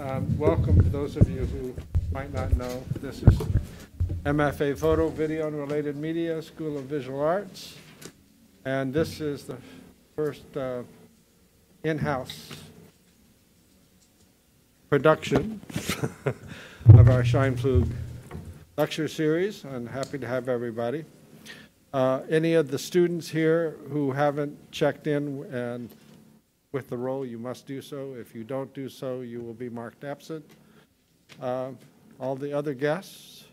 Um, Welcome to those of you who might not know. This is MFA Photo, Video, and Related Media, School of Visual Arts. And this is the first uh, in-house production of our Scheinpflug lecture series. I'm happy to have everybody. Uh, Any of the students here who haven't checked in and with the roll, you must do so. If you don't do so, you will be marked absent. Uh, All the other guests,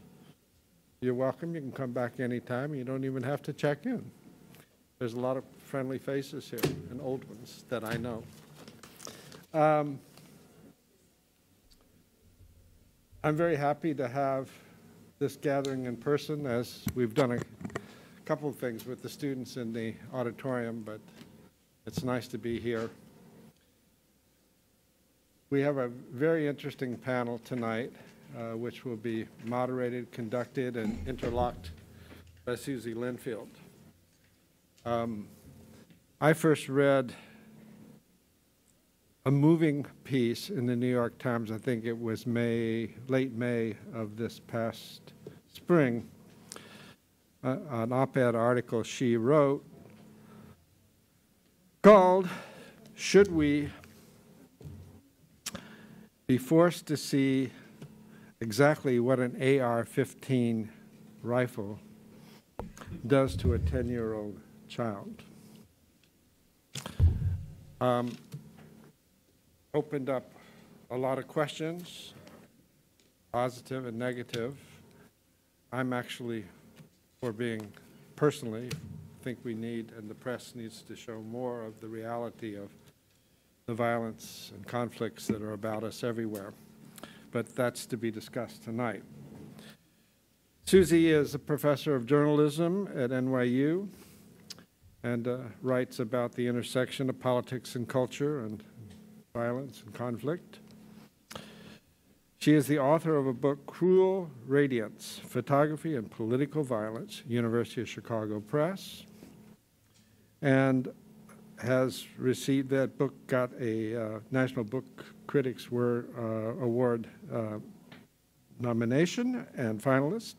you're welcome. You can come back anytime. You don't even have to check in. There's a lot of friendly faces here and old ones that I know. Um, I'm very happy to have this gathering in person, as we've done a couple of things with the students in the auditorium, but it's nice to be here. We have a very interesting panel tonight, uh, which will be moderated, conducted, and interlocked by Susie Linfield. Um, I first read a moving piece in the New York Times, I think it was May, late May of this past spring, uh, an op-ed article she wrote called, Should We Be Forced to See Exactly What an AR-15 Rifle Does to a 10-Year-Old Child? Um, opened up a lot of questions, positive and negative. I'm actually for being personally think we need and the press needs to show more of the reality of the violence and conflicts that are about us everywhere. But that's to be discussed tonight. Susie is a professor of journalism at NYU and uh, writes about the intersection of politics and culture and violence and conflict. She is the author of a book, Cruel Radiance Photography and Political Violence, University of Chicago Press, and has received that book, got a uh, National Book Critics Word, uh, Award uh, nomination and finalist.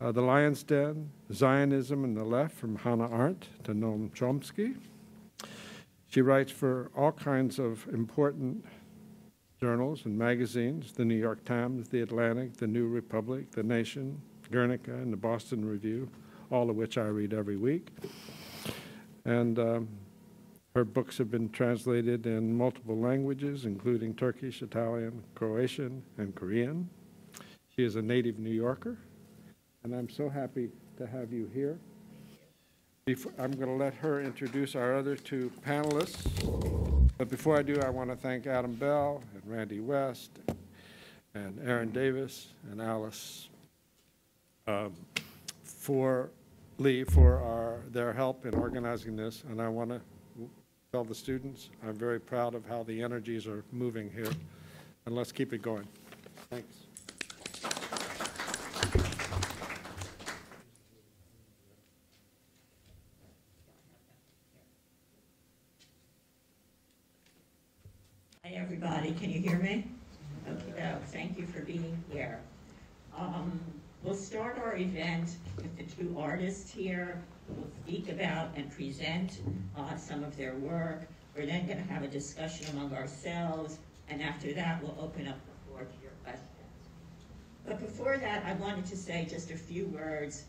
Uh, the Lion's Den, Zionism and the Left from Hannah Arendt to Noam Chomsky. She writes for all kinds of important journals and magazines the New York Times, the Atlantic, the New Republic, the Nation, Guernica, and the Boston Review, all of which I read every week. And um, her books have been translated in multiple languages, including Turkish, Italian, Croatian, and Korean. She is a native New Yorker, and I'm so happy to have you here. Before, I'm going to let her introduce our other two panelists. But before I do, I want to thank Adam Bell and Randy West and Aaron Davis and Alice um, for Lee for their help in organizing this. And I want to tell the students I'm very proud of how the energies are moving here. And let's keep it going. Thanks. Hi, everybody. Can you hear me? Okay, thank you for being here. Um, we'll start our event with the two artists here. We'll speak about and present uh, some of their work. We're then going to have a discussion among ourselves, and after that, we'll open up the floor to your questions. But before that, I wanted to say just a few words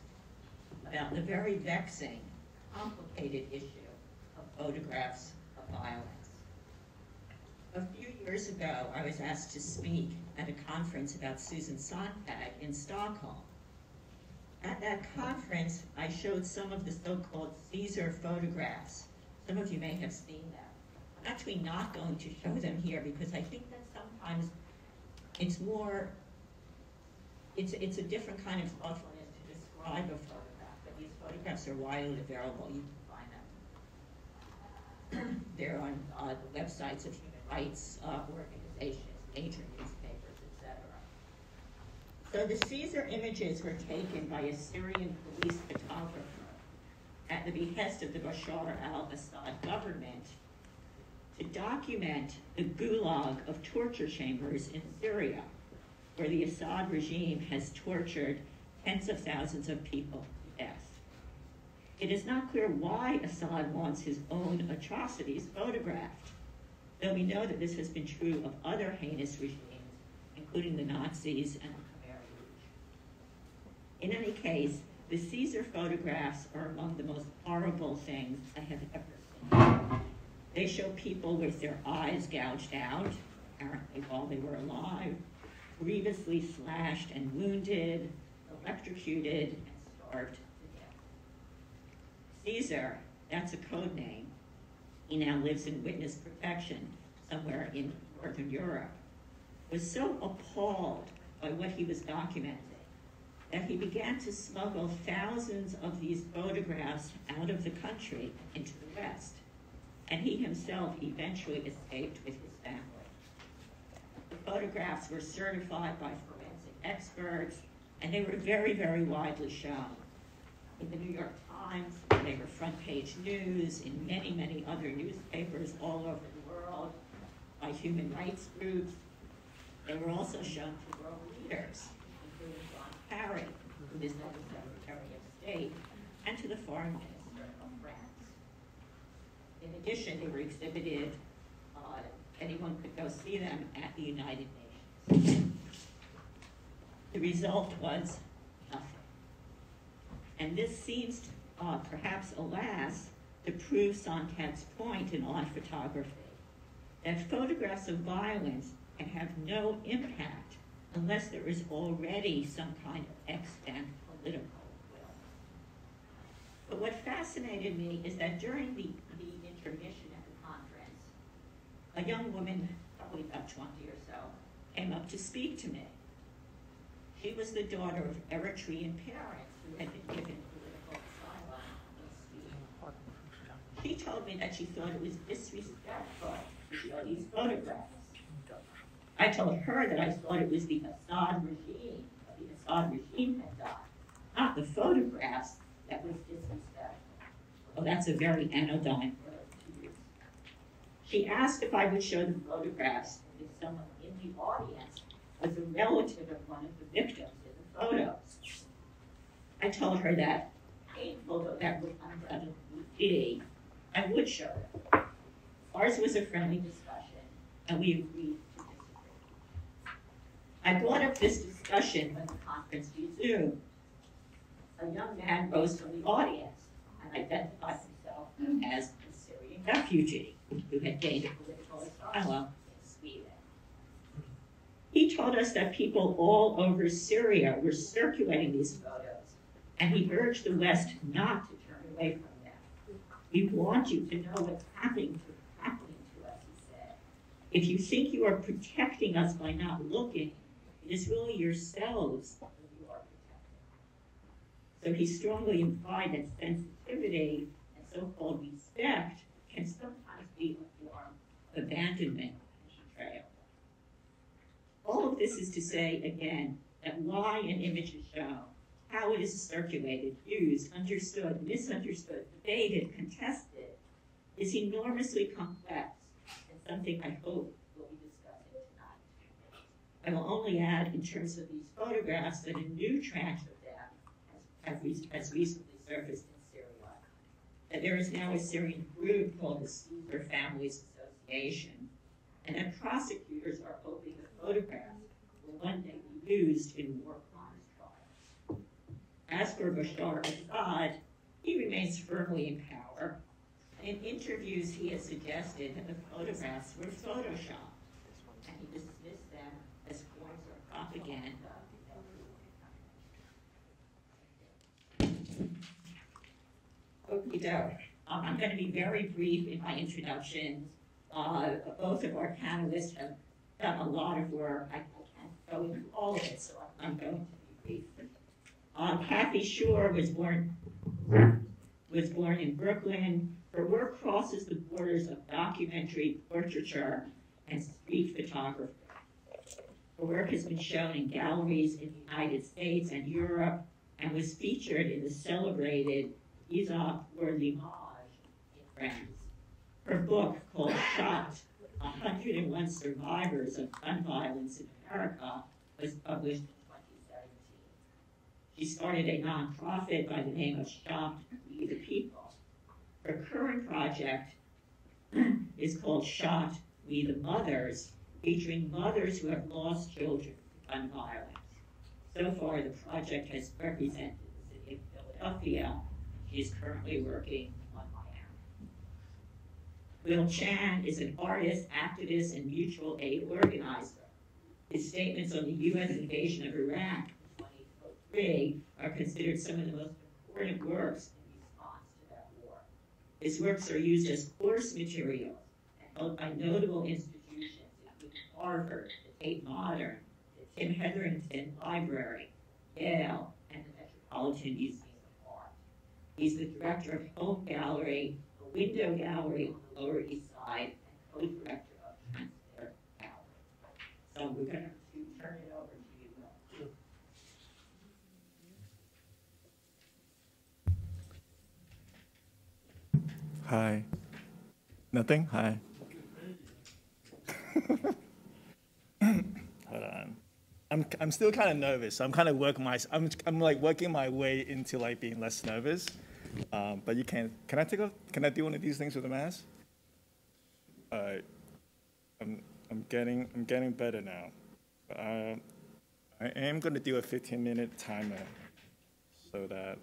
about the very vexing, complicated issue of photographs of violence. A few years ago, I was asked to speak at a conference about Susan Sontag in Stockholm. At that conference, I showed some of the so-called Caesar photographs. Some of you may have seen them. I'm actually not going to show them here because I think that sometimes it's more, it's, it's a different kind of thoughtfulness to describe a photograph, but these photographs are widely available. You can find them. They're on uh, the websites of human rights uh, organizations. So the Caesar images were taken by a Syrian police photographer at the behest of the Bashar al-Assad government to document the gulag of torture chambers in Syria, where the Assad regime has tortured tens of thousands of people to death. It is not clear why Assad wants his own atrocities photographed, though we know that this has been true of other heinous regimes, including the Nazis and. In any case, the Caesar photographs are among the most horrible things I have ever seen. They show people with their eyes gouged out, apparently while they were alive, grievously slashed and wounded, electrocuted, and starved to death. Caesar, that's a code name. He now lives in witness protection somewhere in Northern Europe, was so appalled by what he was documenting that he began to smuggle thousands of these photographs out of the country into the West. And he himself eventually escaped with his family. The photographs were certified by forensic experts, and they were very, very widely shown. In the New York Times, they were front page news, in many, many other newspapers all over the world, by human rights groups. They were also shown to world leaders, John who is now the Secretary of State, and to the Foreign Minister of France. In addition, they were exhibited, uh, anyone could go see them at the United Nations. The result was nothing. And this seems, uh, perhaps alas, to prove Sontag's point in On Photography, that photographs of violence can have no impact unless there is already some kind of extant political will. But what fascinated me is that during the, the intermission at the conference, a young woman, probably about 20 or so, came up to speak to me. She was the daughter of Eritrean parents who had been given political asylum. She told me that she thought it was disrespectful to show these photographs. I told her that I thought it was the Assad regime, the Assad regime had done, not the photographs that was disrespectful. Well, that's a very anodyne word to use. She asked if I would show the photographs if someone in the audience was a relative of one of the victims in the photos. I told her that, painful though that would undoubtedly be, I would show them. Ours was a friendly discussion, and we agreed. I brought up this discussion when the conference resumed. A young man rose from the audience and identified himself as a Syrian refugee who had gained political asylum in Sweden. He told us that people all over Syria were circulating these photos, and he urged the West not to turn away from them. We want you to know what's happening to, happening to us, he said. If you think you are protecting us by not looking, it is really yourselves that you are protecting. So he strongly implied that sensitivity and so-called respect can sometimes be a form of abandonment and betrayal. All of this is to say, again, that why an image is shown, how it is circulated, used, understood, misunderstood, debated, contested, is enormously complex and something I hope we'll be discussing tonight. I will only add, in terms of these photographs, that a new tranche of them has, has recently surfaced in Syria. That there is now a Syrian group called the Caesar Families Association, and that prosecutors are hoping the photographs will one day be used in war crimes trials. As for Bashar Assad, he remains firmly in power. In interviews, he has suggested that the photographs were photoshopped, and he dismissed them as forms propaganda. Okey doke. Um, I'm going to be very brief in my introduction. Uh, both of our panelists have done a lot of work. I, can't go into all of it, so I'm going to be brief. Uh, Kathy Shorr was born was born in Brooklyn. Her work crosses the borders of documentary, portraiture, and street photography. Her work has been shown in galleries in the United States and Europe, and was featured in the celebrated Isaac Limage in France. Her book called Shot, 101 Survivors of Gun Violence in America was published in 2017. She started a nonprofit by the name of Shot We the People. Her current project is called Shot We the Mothers, featuring mothers who have lost children to gun violence. So far, the project has represented the city of Philadelphia. She is currently working on Miami. Will Chan is an artist, activist, and mutual aid organizer. His statements on the U.S. invasion of Iraq in 2003 are considered some of the most important works in response to that war. His works are used as course materials and held by notable institutions, Harvard, the Tate Modern, the Tim Hetherington Library, Yale, and the Metropolitan Museum of Art. He's the director of Home Gallery, the Window Gallery on the Lower East Side, and co-director of Transfer Gallery. So we're going to turn it over to you, Will. Hi. Nothing? Hi. Hold on. I'm, I'm still kind of nervous. I'm kind of working my I'm, I'm like working my way into like being less nervous. Um, but you can can I take a can I do one of these things with a mask? All right. I'm I'm getting I'm getting better now. Uh, I am going to do a 15 minute timer so that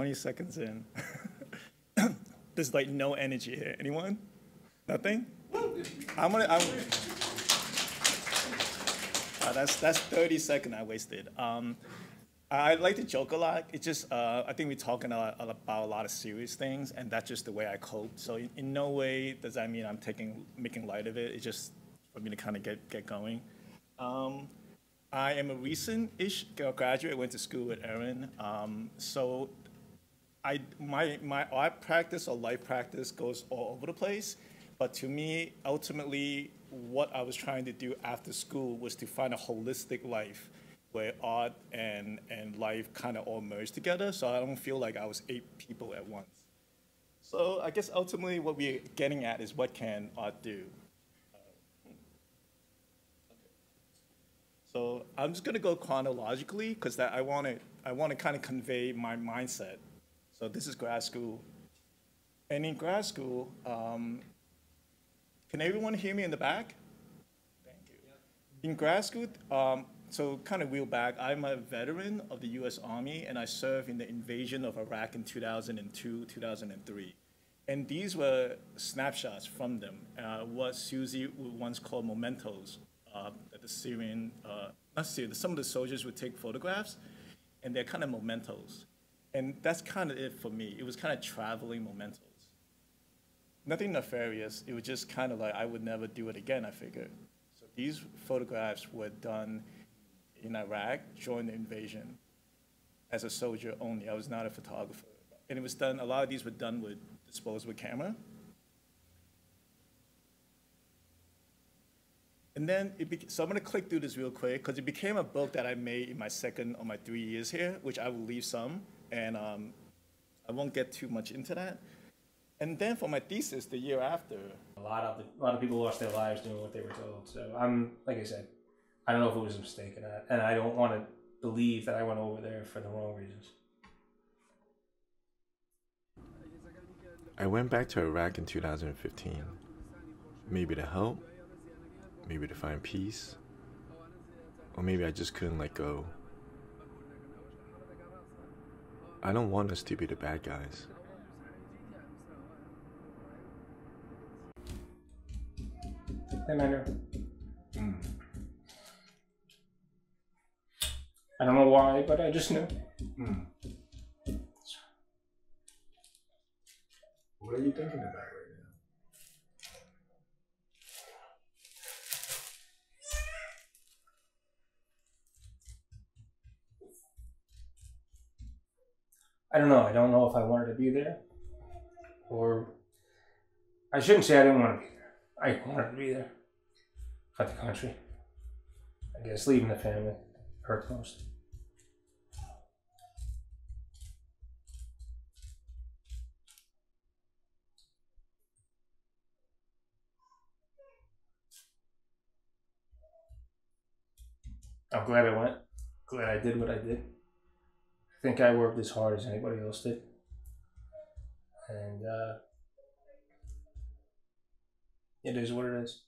Twenty seconds in. There's like no energy here. Anyone? Nothing? I'm gonna. I'm, Uh, that's that's 30 seconds I wasted. Um, I like to joke a lot. It's just uh, I think we're talking a lot, about a lot of serious things, and that's just the way I cope. So in, in no way does that mean I'm taking making light of it. It's just for me to kind of get get going. Um, I am a recent-ish graduate. Went to school with Erin. Um, so I my my art practice or life practice goes all over the place. But to me, ultimately, what I was trying to do after school was to find a holistic life where art and, and life kind of all merge together. So I don't feel like I was eight people at once. So I guess ultimately what we're getting at is what can art do? Uh, so I'm just gonna go chronologically because that I want to I want to kind of convey my mindset. So this is grad school, and in grad school, um, can everyone hear me in the back? Thank you. In grad school, um, so kind of wheel back, I'm a veteran of the U.S. Army, and I served in the invasion of Iraq in 2002, 2003. And these were snapshots from them, uh, what Susie would once call mementos, uh, that the Syrian, uh, not Syrian, some of the soldiers would take photographs, and they're kind of mementos. And that's kind of it for me. It was kind of traveling mementos nothing nefarious. It was just kind of like I would never do it again, I figured. So these photographs were done in Iraq during the invasion as a soldier only. I was not a photographer. And it was done, a lot of these were done with disposable camera. And then, it so I'm gonna click through this real quick, because it became a book that I made in my second or my three years here, which I will leave some, and um, I won't get too much into that. And then for my thesis the year after, A lot of the, a lot of people lost their lives doing what they were told. So I'm like I said, I don't know if it was a mistake or not, and I don't want to believe that I went over there for the wrong reasons. I went back to Iraq in 2015. Maybe to help, maybe to find peace, or maybe I just couldn't let go. I don't want us to be the bad guys. Hey, Manuel. Hmm. I don't know why, but I just knew. Hmm. What are you thinking about I don't know. I don't know if I wanted to be there, or I shouldn't say I didn't want to be there. I wanted to be there. But the country. I guess leaving the family hurts most. I'm glad I went. Glad I did what I did. I think I worked as hard as anybody else did. And uh, it is what it is.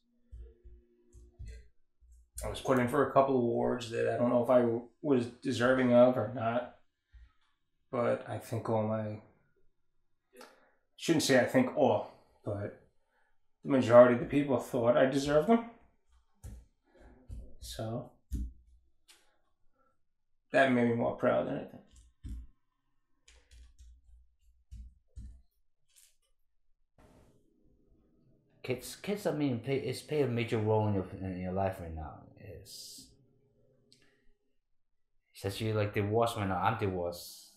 I was put in for a couple awards that I don't know if I was deserving of or not. But I think all my. Shouldn't say I think all, but the majority of the people thought I deserved them. So that made me more proud than anything. Kids kids I mean play it's play a major role in your in your life right now. It's especially like divorce right now. I'm divorced.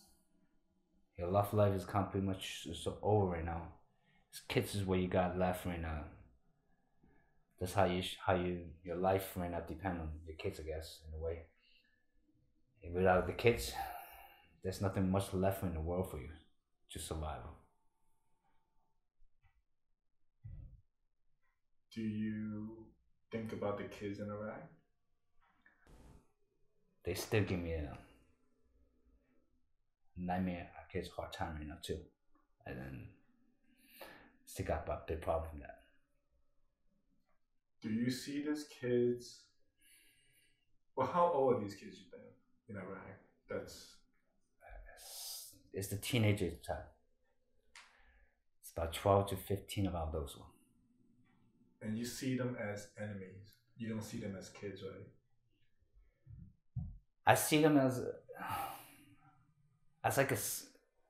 Your love life is kind of pretty much so over right now. It's kids is what you got left right now. That's how you how you your life right now depend on your kids, I guess, in a way. And without the kids, there's nothing much left in the world for you to survive. Do you think about the kids in Iraq? they still give me a nightmare. I guess hard time right now too, and then still got a big problem with that. Do you see these kids? Well, how old are these kids you think in Iraq? That's It's, the teenager time. Uh, it's about twelve to fifteen about those one. And you see them as enemies. You don't see them as kids, right? I see them as as like a.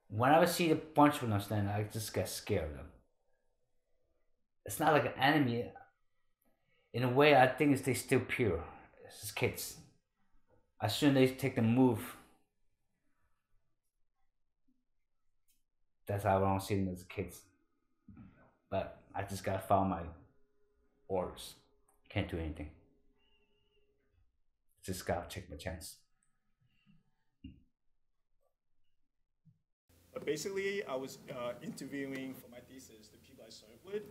Whenever I see a bunch of them standing, I just get scared of them. It's not like an enemy. In a way, I think they still pure. It's just kids. As soon as they take the move, that's how I don't see them as kids. But I just gotta follow my orders. Can't do anything. Just gotta take my chance. But basically, I was uh, interviewing for my thesis the people I served with,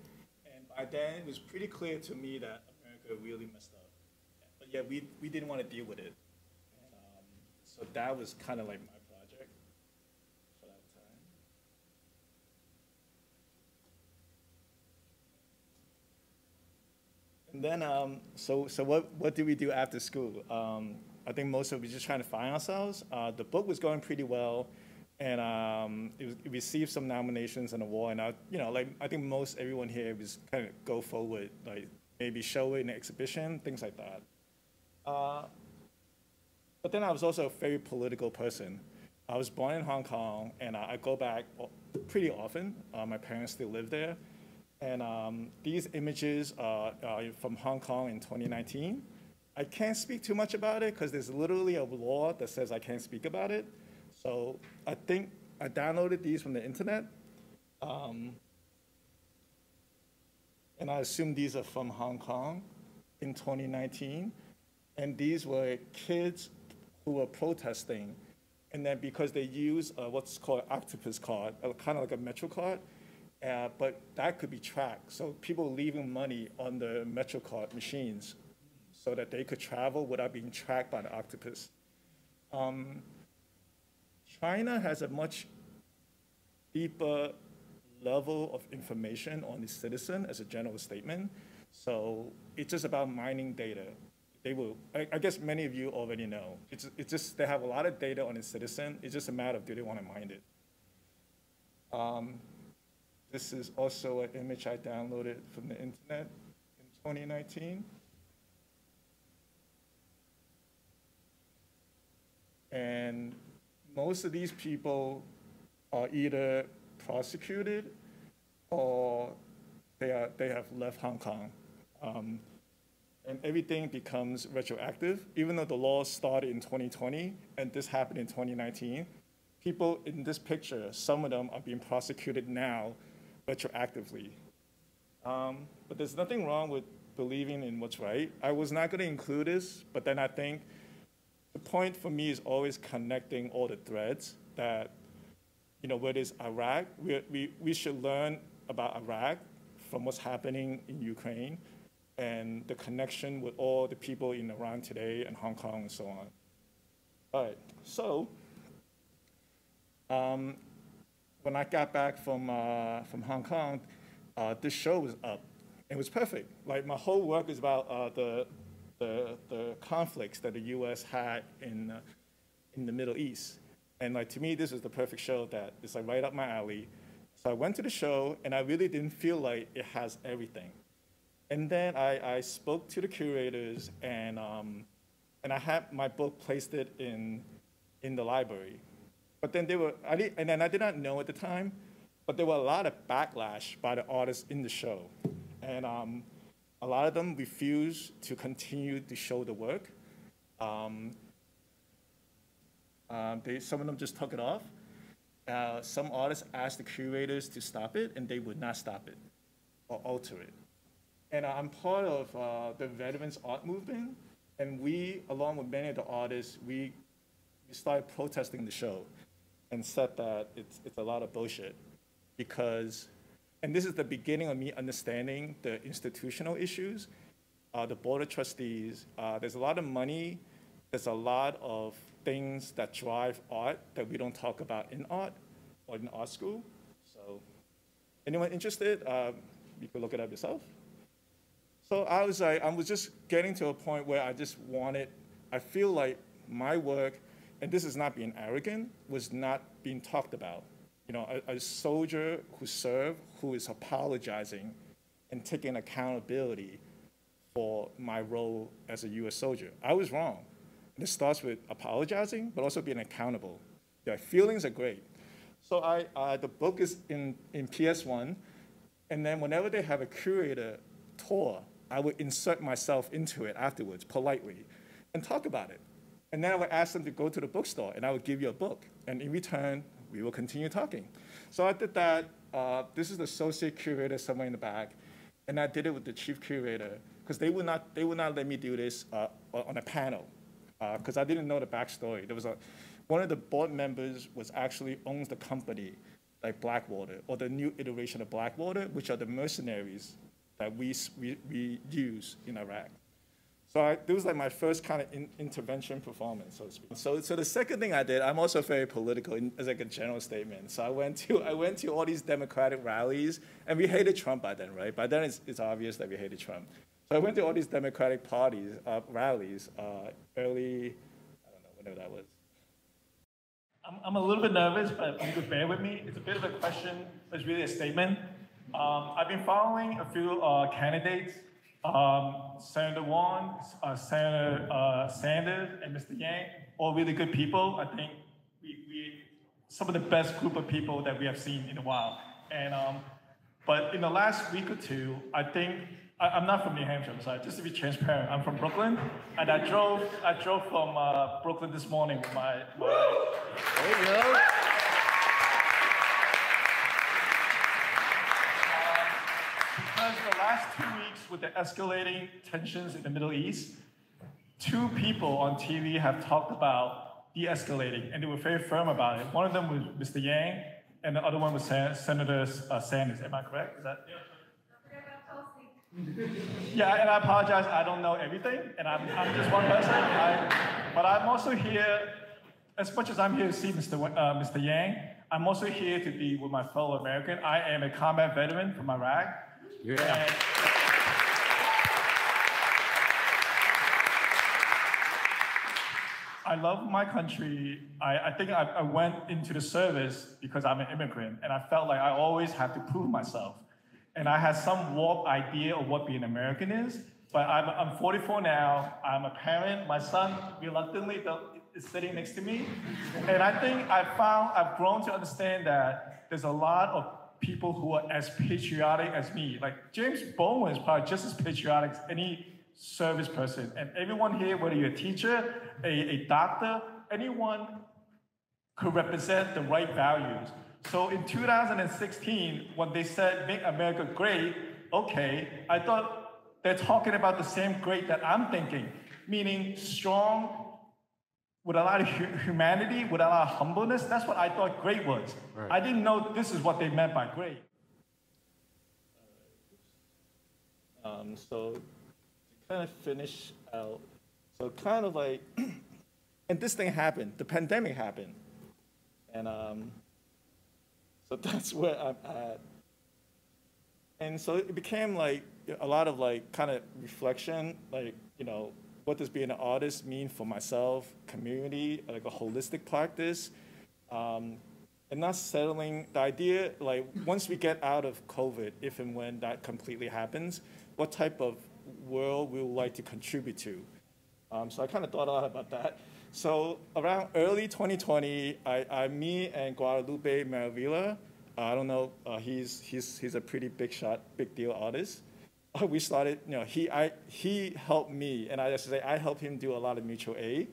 and by then it was pretty clear to me that America really messed up. But yeah, we, we didn't want to deal with it. And, um, so that was kind of like my project for that time. Then, um, so, so what, what did we do after school? Um, I think most of was just trying to find ourselves. Uh, the book was going pretty well, and um, it, was, it received some nominations and award. And I, you know, like I think most everyone here was kind of go forward, like maybe show it in an exhibition, things like that. Uh, but then I was also a very political person. I was born in Hong Kong, and I, I go back pretty often. Uh, my parents still live there. And um, these images are, are from Hong Kong in 2019. I can't speak too much about it because there's literally a law that says I can't speak about it. So I think I downloaded these from the internet. Um, and I assume these are from Hong Kong in 2019. And these were kids who were protesting. And then because they use uh, what's called an octopus card, uh, kind of like a Metro card, uh, but that could be tracked. So people leaving money on the Metro card machines so that they could travel without being tracked by the octopus. Um, China has a much deeper level of information on its citizen as a general statement. So it's just about mining data. They will, I, I guess many of you already know. It's, it's just, they have a lot of data on its citizen. It's just a matter of do they want to mine it. Um, this is also an image I downloaded from the internet in 2019. And most of these people are either prosecuted or they, are, they have left Hong Kong. Um, and everything becomes retroactive. Even though the law started in 2020 and this happened in 2019, people in this picture, some of them are being prosecuted now retroactively. Um, but there's nothing wrong with believing in what's right. I was not going to include this, but then I think the point for me is always connecting all the threads that, you know, whether it's Iraq, we, we, we should learn about Iraq from what's happening in Ukraine and the connection with all the people in Iran today and Hong Kong and so on. All right, so um, when I got back from, uh, from Hong Kong, uh, this show was up. It was perfect. Like my whole work is about uh, the, the, the conflicts that the U.S. had in, uh, in the Middle East. And like to me, this is the perfect show that is like right up my alley. So I went to the show, and I really didn't feel like it has everything. And then I, I spoke to the curators, and, um, and I had my book placed it in, in the library. But then they were, I did, and then I did not know at the time, but there were a lot of backlash by the artists in the show. And um, a lot of them refused to continue to show the work. Um, um, they, some of them just took it off. Uh, some artists asked the curators to stop it, and they would not stop it or alter it. And I'm part of uh, the Veterans Art Movement, and we, along with many of the artists, we, we started protesting the show and said that it's, it's a lot of bullshit because, and this is the beginning of me understanding the institutional issues, uh, the board of trustees, uh, there's a lot of money, there's a lot of things that drive art that we don't talk about in art or in art school. So anyone interested, uh, you could look it up yourself. So I was like, I was just getting to a point where I just wanted, I feel like my work, and this is not being arrogant, was not being talked about. You know, a, a soldier who served, who is apologizing and taking accountability for my role as a U.S. soldier. I was wrong. It starts with apologizing, but also being accountable. Yeah, feelings are great. So I, uh, the book is in, in PS1, and then whenever they have a curator tour, I would insert myself into it afterwards, politely, and talk about it. And then I would ask them to go to the bookstore, and I would give you a book. And in return, we will continue talking. So I did that. Uh, this is the associate curator somewhere in the back, and I did it with the chief curator because they would not they would not let me do this uh, on a panel because uh, I didn't know the backstory. There was a one of the board members was actually owns the company like Blackwater or the new iteration of Blackwater, which are the mercenaries that we, we, we use in Iraq. So I, it was like my first kind of in, intervention performance, so to speak. So, so the second thing I did, I'm also very political in, as like a general statement. So I went to I went to all these Democratic rallies, and we hated Trump by then, right? By then it's, it's obvious that we hated Trump. So I went to all these Democratic parties uh, rallies uh, early, I don't know whenever that was. I'm, I'm a little bit nervous, but you could bear with me. It's a bit of a question, but it's really a statement. Um, I've been following a few uh, candidates, um, Senator Warren, uh, Senator uh, Sanders, and Mr. Yang, all really good people. I think we, we some of the best group of people that we have seen in a while. And um, but in the last week or two, I think I, am not from New Hampshire, so just to be transparent, I'm from Brooklyn, and I drove I drove from uh, Brooklyn this morning with my. my there you go. With the escalating tensions in the Middle East, two people on TV have talked about de-escalating, and they were very firm about it. One of them was Mr. Yang, and the other one was Senator uh, Sanders. Am I correct? Is that? Yeah. Yeah, and I apologize, I don't know everything, and I'm, I'm just one person. I, but I'm also here, as much as I'm here to see Mr. uh, Mr. Yang, I'm also here to be with my fellow American. I am a combat veteran from Iraq. Yeah. And, I love my country. I, I think I, I, went into the service because I'm an immigrant, and I felt like I always had to prove myself and I had some warped idea of what being American is. But I'm, I'm 44 now. I'm a parent. My son reluctantly is sitting next to me. And I think I found, I've grown to understand that there's a lot of people who are as patriotic as me. Like James Bowen is probably just as patriotic as any service person. And everyone here, whether you're a teacher, a, a doctor, anyone could represent the right values. So in 2016, when they said make America great, okay, I thought they're talking about the same great that I'm thinking, meaning strong, with a lot of humanity, with a lot of humbleness. That's what I thought great was. I didn't know this is what they meant by great. Um, so to kind of finish out, so kind of like, and this thing happened, the pandemic happened. And um, so that's where I'm at. And so it became like a lot of like kind of reflection, like, you know, what does being an artist mean for myself, community, like a holistic practice? Um, and not settling the idea, like, once we get out of COVID, if and when that completely happens, what type of world we would like to contribute to. Um, so I kind of thought a lot about that. So around early 2020, I, I me and Guadalupe Maravilla, uh, I don't know, uh, he's, he's, he's a pretty big shot, big deal artist. Uh, we started, you know, he, I, he helped me, and I just say I helped him do a lot of mutual aid.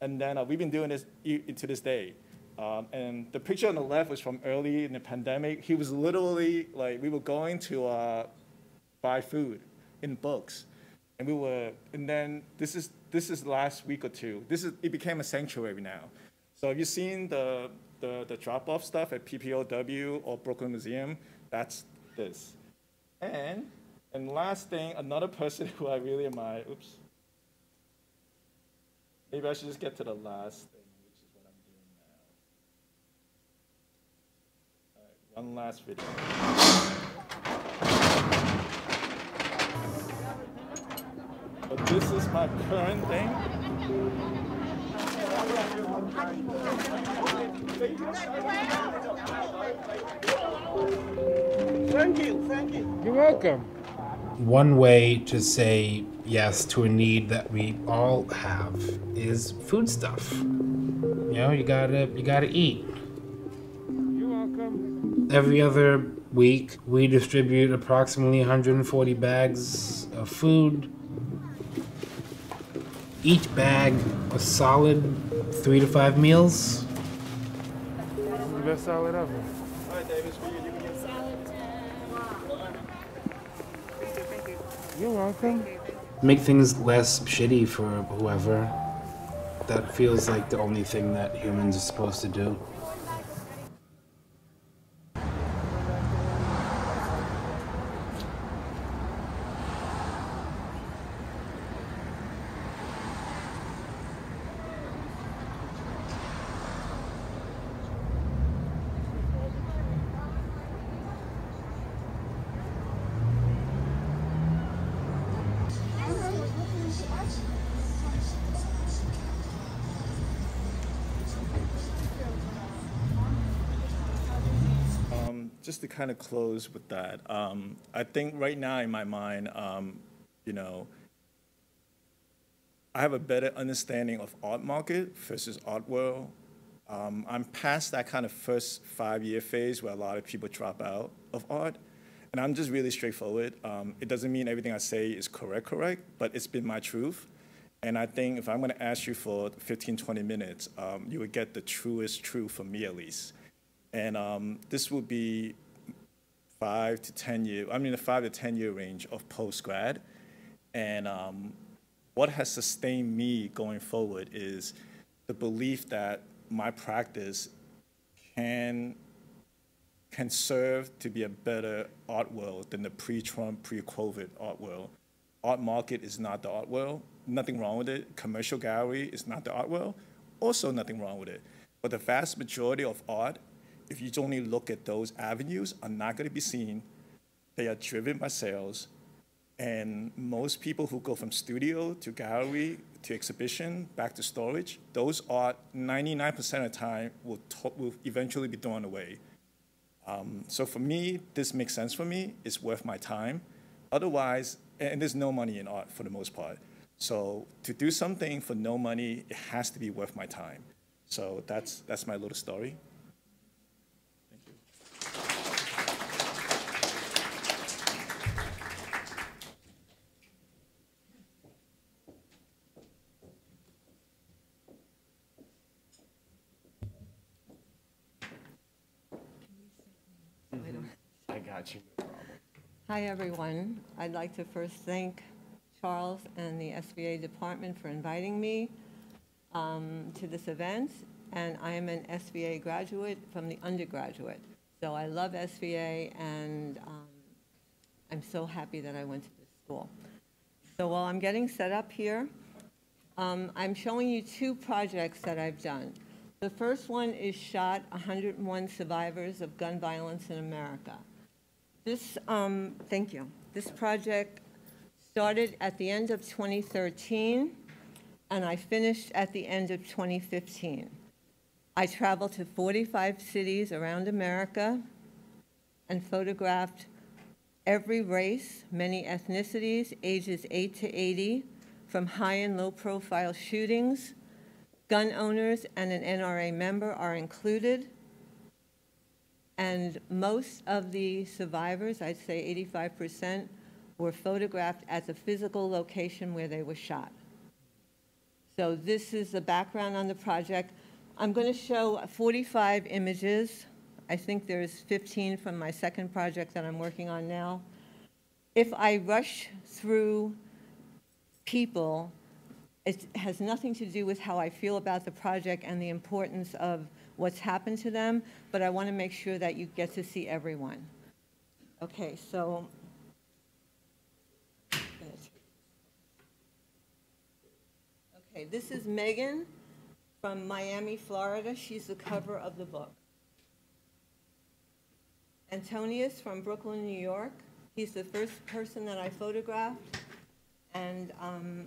And then uh, we've been doing this to this day. Um, and the picture on the left was from early in the pandemic. He was literally like, we were going to uh, buy food in books. And we were, and then this is, this is last week or two. This is, it became a sanctuary now. So have you seen the, the, the drop-off stuff at PPOW or Brooklyn Museum? That's this. And, and last thing, another person who I really admire, oops. Maybe I should just get to the last thing, which is what I'm doing now. All right, one last video. But this is my current thing. Thank you, thank you. You're welcome. One way to say yes to a need that we all have is food stuff. You know, you gotta you gotta eat. You're welcome. Every other week, we distribute approximately 140 bags of food. Each bag a solid three to five meals. The best salad ever. Uh, You're welcome. Make things less shitty for whoever. That feels like the only thing that humans are supposed to do. Um, just to kind of close with that, um, I think right now in my mind, um, you know, I have a better understanding of art market versus art world. Um, I'm past that kind of first five-year phase where a lot of people drop out of art. And I'm just really straightforward. Um, it doesn't mean everything I say is correct, correct, but it's been my truth. And I think if I'm going to ask you for 15, 20 minutes, um, you would get the truest truth from me at least. And um, this will be five to 10 year, I mean, a five to 10 year range of post grad. And um, what has sustained me going forward is the belief that my practice can, can serve to be a better art world than the pre-Trump, pre-COVID art world. Art market is not the art world, nothing wrong with it. Commercial gallery is not the art world, also nothing wrong with it. But the vast majority of art, if you only look at those avenues, are not going to be seen. They are driven by sales. And most people who go from studio to gallery to exhibition back to storage, those art 99% of the time will, will eventually be thrown away. Um, so for me, this makes sense for me. It's worth my time. Otherwise, and there's no money in art for the most part. So to do something for no money, it has to be worth my time. So that's that's my little story. Thank you. got you. No problem. Hi, everyone. I'd like to first thank Charles and the SVA department for inviting me um, to this event. And I am an SVA graduate from the undergraduate. So I love SVA, and um, I'm so happy that I went to this school. So while I'm getting set up here, um, I'm showing you two projects that I've done. The first one is Shot 101 Survivors of Gun Violence in America. This, um, thank you. This project started at the end of 2013, and I finished at the end of 2015. I traveled to 45 cities around America and photographed every race, many ethnicities, ages 8 to 80, from high and low profile shootings. Gun owners and an NRA member are included. And most of the survivors, I'd say 85%, were photographed at the physical location where they were shot. So this is the background on the project. I'm going to show 45 images. I think there's 15 from my second project that I'm working on now. If I rush through people, it has nothing to do with how I feel about the project and the importance of what's happened to them, but I want to make sure that you get to see everyone. Okay, so. Okay, this is Megan from Miami, Florida. She's the cover of the book. Antonius from Brooklyn, New York. He's the first person that I photographed. And um,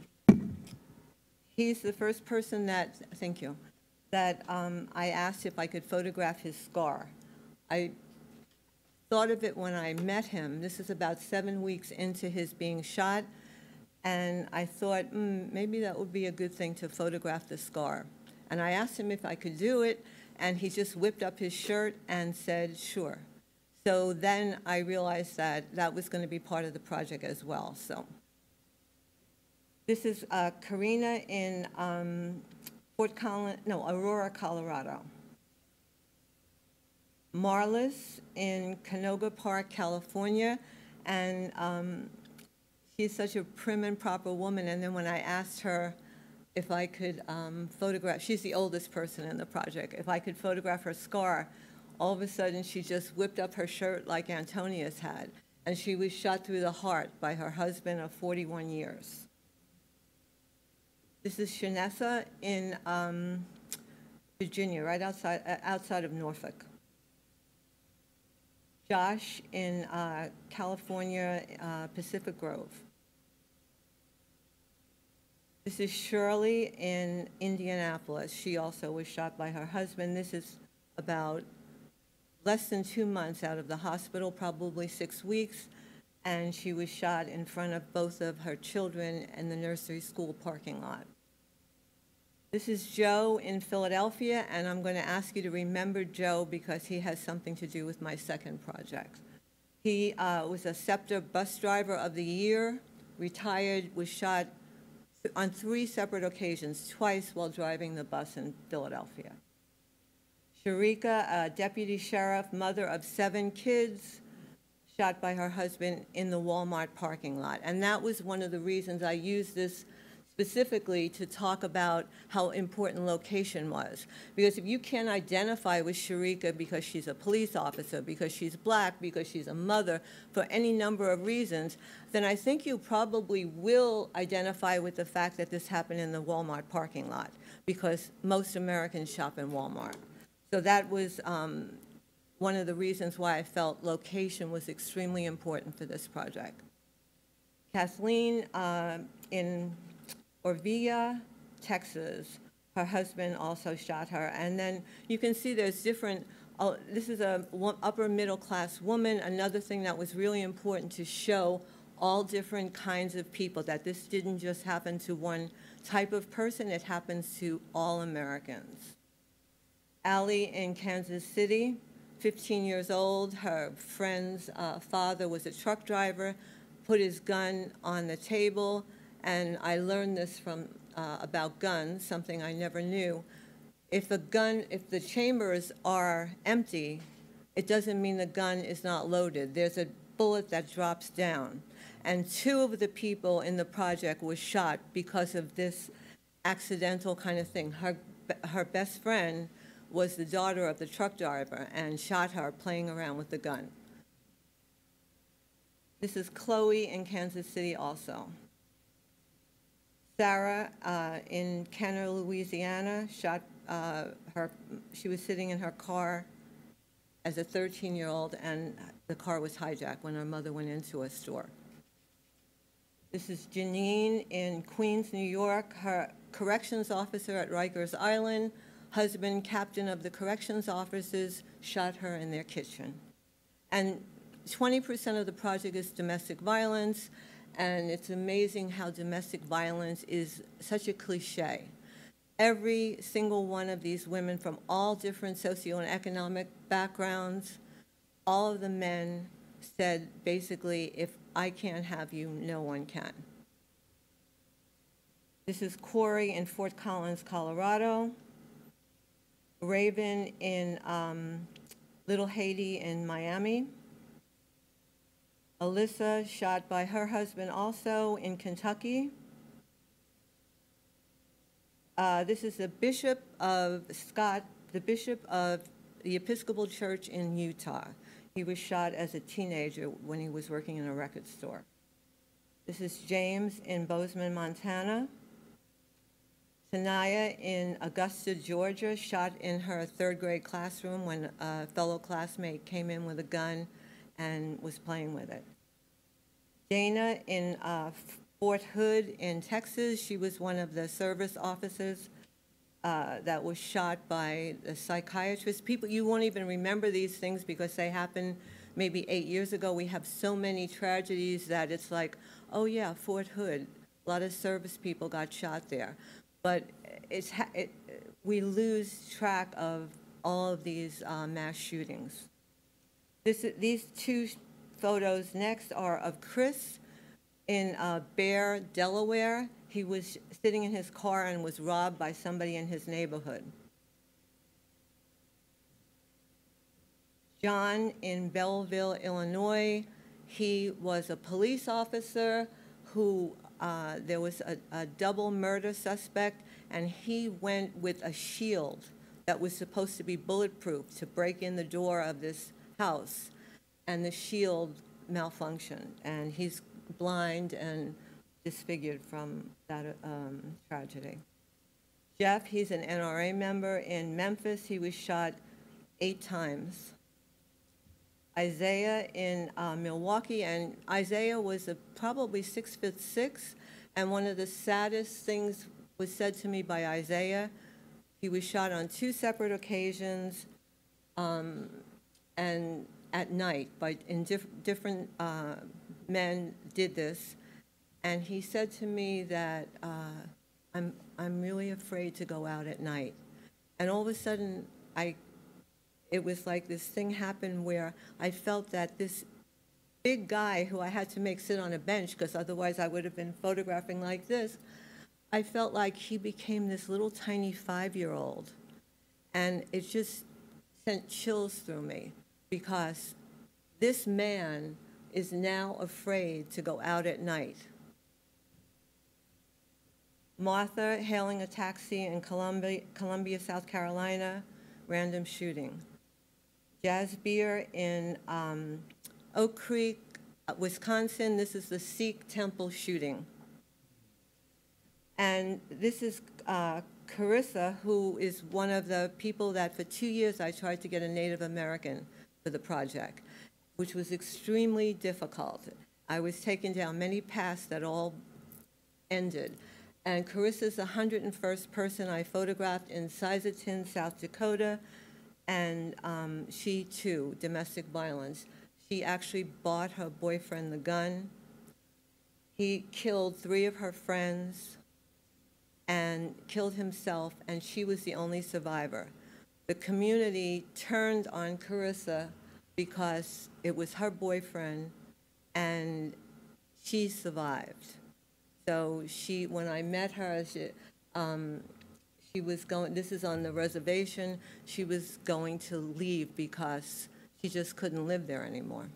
he's the first person that, thank you, that um, I asked if I could photograph his scar. I thought of it when I met him. This is about seven weeks into his being shot. And I thought, mm, maybe that would be a good thing to photograph the scar. And I asked him if I could do it, and he just whipped up his shirt and said, sure. So then I realized that that was going to be part of the project as well. So this is uh, Karina in um, Fort Collins, no, Aurora, Colorado. Marlis in Canoga Park, California, and um, she's such a prim and proper woman. And then when I asked her if I could um, photograph, she's the oldest person in the project, if I could photograph her scar, all of a sudden she just whipped up her shirt like Antonius had, and she was shot through the heart by her husband of 41 years. This is Shanessa in um, Virginia, right outside, uh, outside of Norfolk. Josh in uh, California, uh, Pacific Grove. This is Shirley in Indianapolis. She also was shot by her husband. This is about less than two months out of the hospital, probably six weeks, and she was shot in front of both of her children in the nursery school parking lot. This is Joe in Philadelphia, and I'm going to ask you to remember Joe because he has something to do with my second project. He uh, was a SEPTA bus driver of the year, retired, was shot on three separate occasions, twice while driving the bus in Philadelphia. Sharika, a deputy sheriff, mother of seven kids, shot by her husband in the Walmart parking lot. And that was one of the reasons I used this specifically to talk about how important location was. Because if you can't identify with Sharika because she's a police officer, because she's black, because she's a mother, for any number of reasons, then I think you probably will identify with the fact that this happened in the Walmart parking lot, because most Americans shop in Walmart. So that was um, one of the reasons why I felt location was extremely important for this project. Kathleen uh, in Orvilla, Texas. Her husband also shot her. And then you can see there's different, uh, this is a upper middle class woman. Another thing that was really important to show all different kinds of people, that this didn't just happen to one type of person, it happens to all Americans. Allie in Kansas City, 15 years old. Her friend's uh, father was a truck driver, put his gun on the table, and I learned this from uh, about guns, something I never knew. If a gun, if the chambers are empty, it doesn't mean the gun is not loaded. There's a bullet that drops down. And two of the people in the project were shot because of this accidental kind of thing. Her, her best friend was the daughter of the truck driver and shot her playing around with the gun. This is Chloe in Kansas City also. Sarah uh, in Kenner, Louisiana, shot uh, her, she was sitting in her car as a 13-year-old and the car was hijacked when her mother went into a store. This is Janine in Queens, New York. Her corrections officer at Rikers Island, husband, captain of the corrections officers, shot her in their kitchen. And 20% of the project is domestic violence, and it's amazing how domestic violence is such a cliche. Every single one of these women from all different socio and economic backgrounds, all of the men said basically, if I can't have you, no one can. This is Corey in Fort Collins, Colorado. Raven in um, Little Haiti in Miami. Alyssa shot by her husband also in Kentucky. Uh, this is the Bishop of Scott, the Bishop of the Episcopal Church in Utah. He was shot as a teenager when he was working in a record store. This is James in Bozeman, Montana. Tanaya in Augusta, Georgia, shot in her third grade classroom when a fellow classmate came in with a gun and was playing with it. Dana in uh, Fort Hood in Texas, she was one of the service officers uh, that was shot by a psychiatrist. People, you won't even remember these things because they happened maybe eight years ago. We have so many tragedies that it's like, oh yeah, Fort Hood. A lot of service people got shot there. But it's, it, we lose track of all of these uh, mass shootings. This, these two photos next are of Chris in uh, Bear, Delaware. He was sitting in his car and was robbed by somebody in his neighborhood. John in Belleville, Illinois. He was a police officer who uh, there was a, a double murder suspect, and he went with a shield that was supposed to be bulletproof to break in the door of this house and the shield malfunctioned, and he's blind and disfigured from that um, tragedy. Jeff, he's an NRA member in Memphis. He was shot eight times. Isaiah in uh, Milwaukee, and Isaiah was a, probably six foot six, and one of the saddest things was said to me by Isaiah. He was shot on two separate occasions, um, and at night by in diff, different uh, men did this, and he said to me that uh, I'm I'm really afraid to go out at night, and all of a sudden I, it was like this thing happened where I felt that this big guy who I had to make sit on a bench because otherwise I would have been photographing like this. I felt like he became this little tiny five-year-old, and it just sent chills through me because this man is now afraid to go out at night. Martha hailing a taxi in Columbia, Columbia South Carolina, random shooting. Jasbir in um, Oak Creek, Wisconsin, this is the Sikh temple shooting. And this is uh, Carissa, who is one of the people that for two years I tried to get a Native American for the project, which was extremely difficult. I was taking down many paths that all ended. And Carissa's the 101st person I photographed in Sisseton, South Dakota, and um, she too, domestic violence. She actually bought her boyfriend the gun. He killed three of her friends and killed himself, and she was the only survivor the community turned on Carissa because it was her boyfriend and she survived. So she, when I met her, she, um, she was going, this is on the reservation, she was going to leave because She just couldn't live there anymore.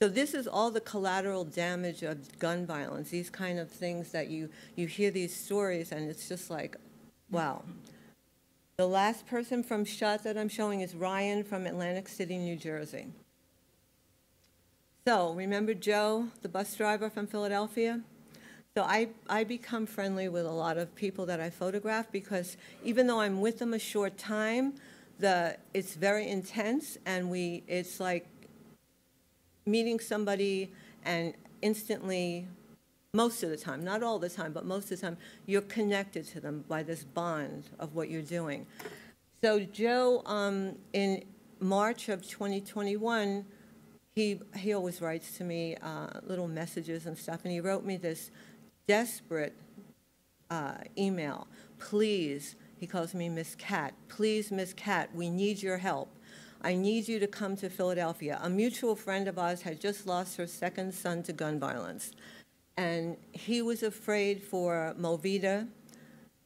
So this is all the collateral damage of gun violence, these kind of things that you, you hear these stories and it's just like, wow. The last person from shot that I'm showing is Ryan from Atlantic City, New Jersey. So remember Joe, the bus driver from Philadelphia? So I, I become friendly with a lot of people that I photograph because even though I'm with them a short time, the, it's very intense and we, it's like meeting somebody and instantly, most of the time, not all the time, but most of the time, you're connected to them by this bond of what you're doing. So Joe, um, in March of 2021, he, he always writes to me uh, little messages and stuff, and he wrote me this desperate uh, email. Please, he calls me Miss Cat. Please, Miss Cat, we need your help. I need you to come to Philadelphia. A mutual friend of ours had just lost her second son to gun violence. And he was afraid for Movita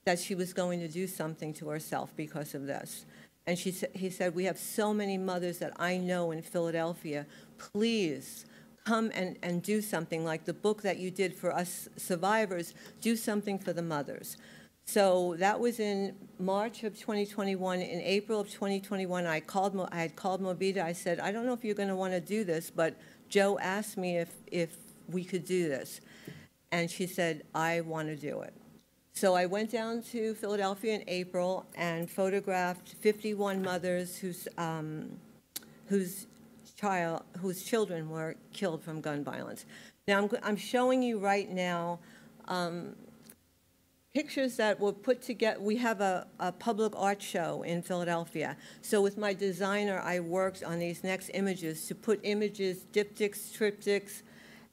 that she was going to do something to herself because of this. And she, sa- he said, We have so many mothers that I know in Philadelphia. Please come and, and do something like the book that you did for us survivors. Do something for the mothers. So that was in March of 2021. In April of 2021, I called. Mo- I had called Movita. I said, I don't know if you're going to want to do this, but Joe asked me if if we could do this, and she said, I want to do it. So I went down to Philadelphia in April and photographed 51 mothers whose um, whose child whose children were killed from gun violence. Now I'm, I'm showing you right now um, pictures that were put together. We have a, a public art show in Philadelphia. So with my designer, I worked on these next images to put images, diptychs, triptychs,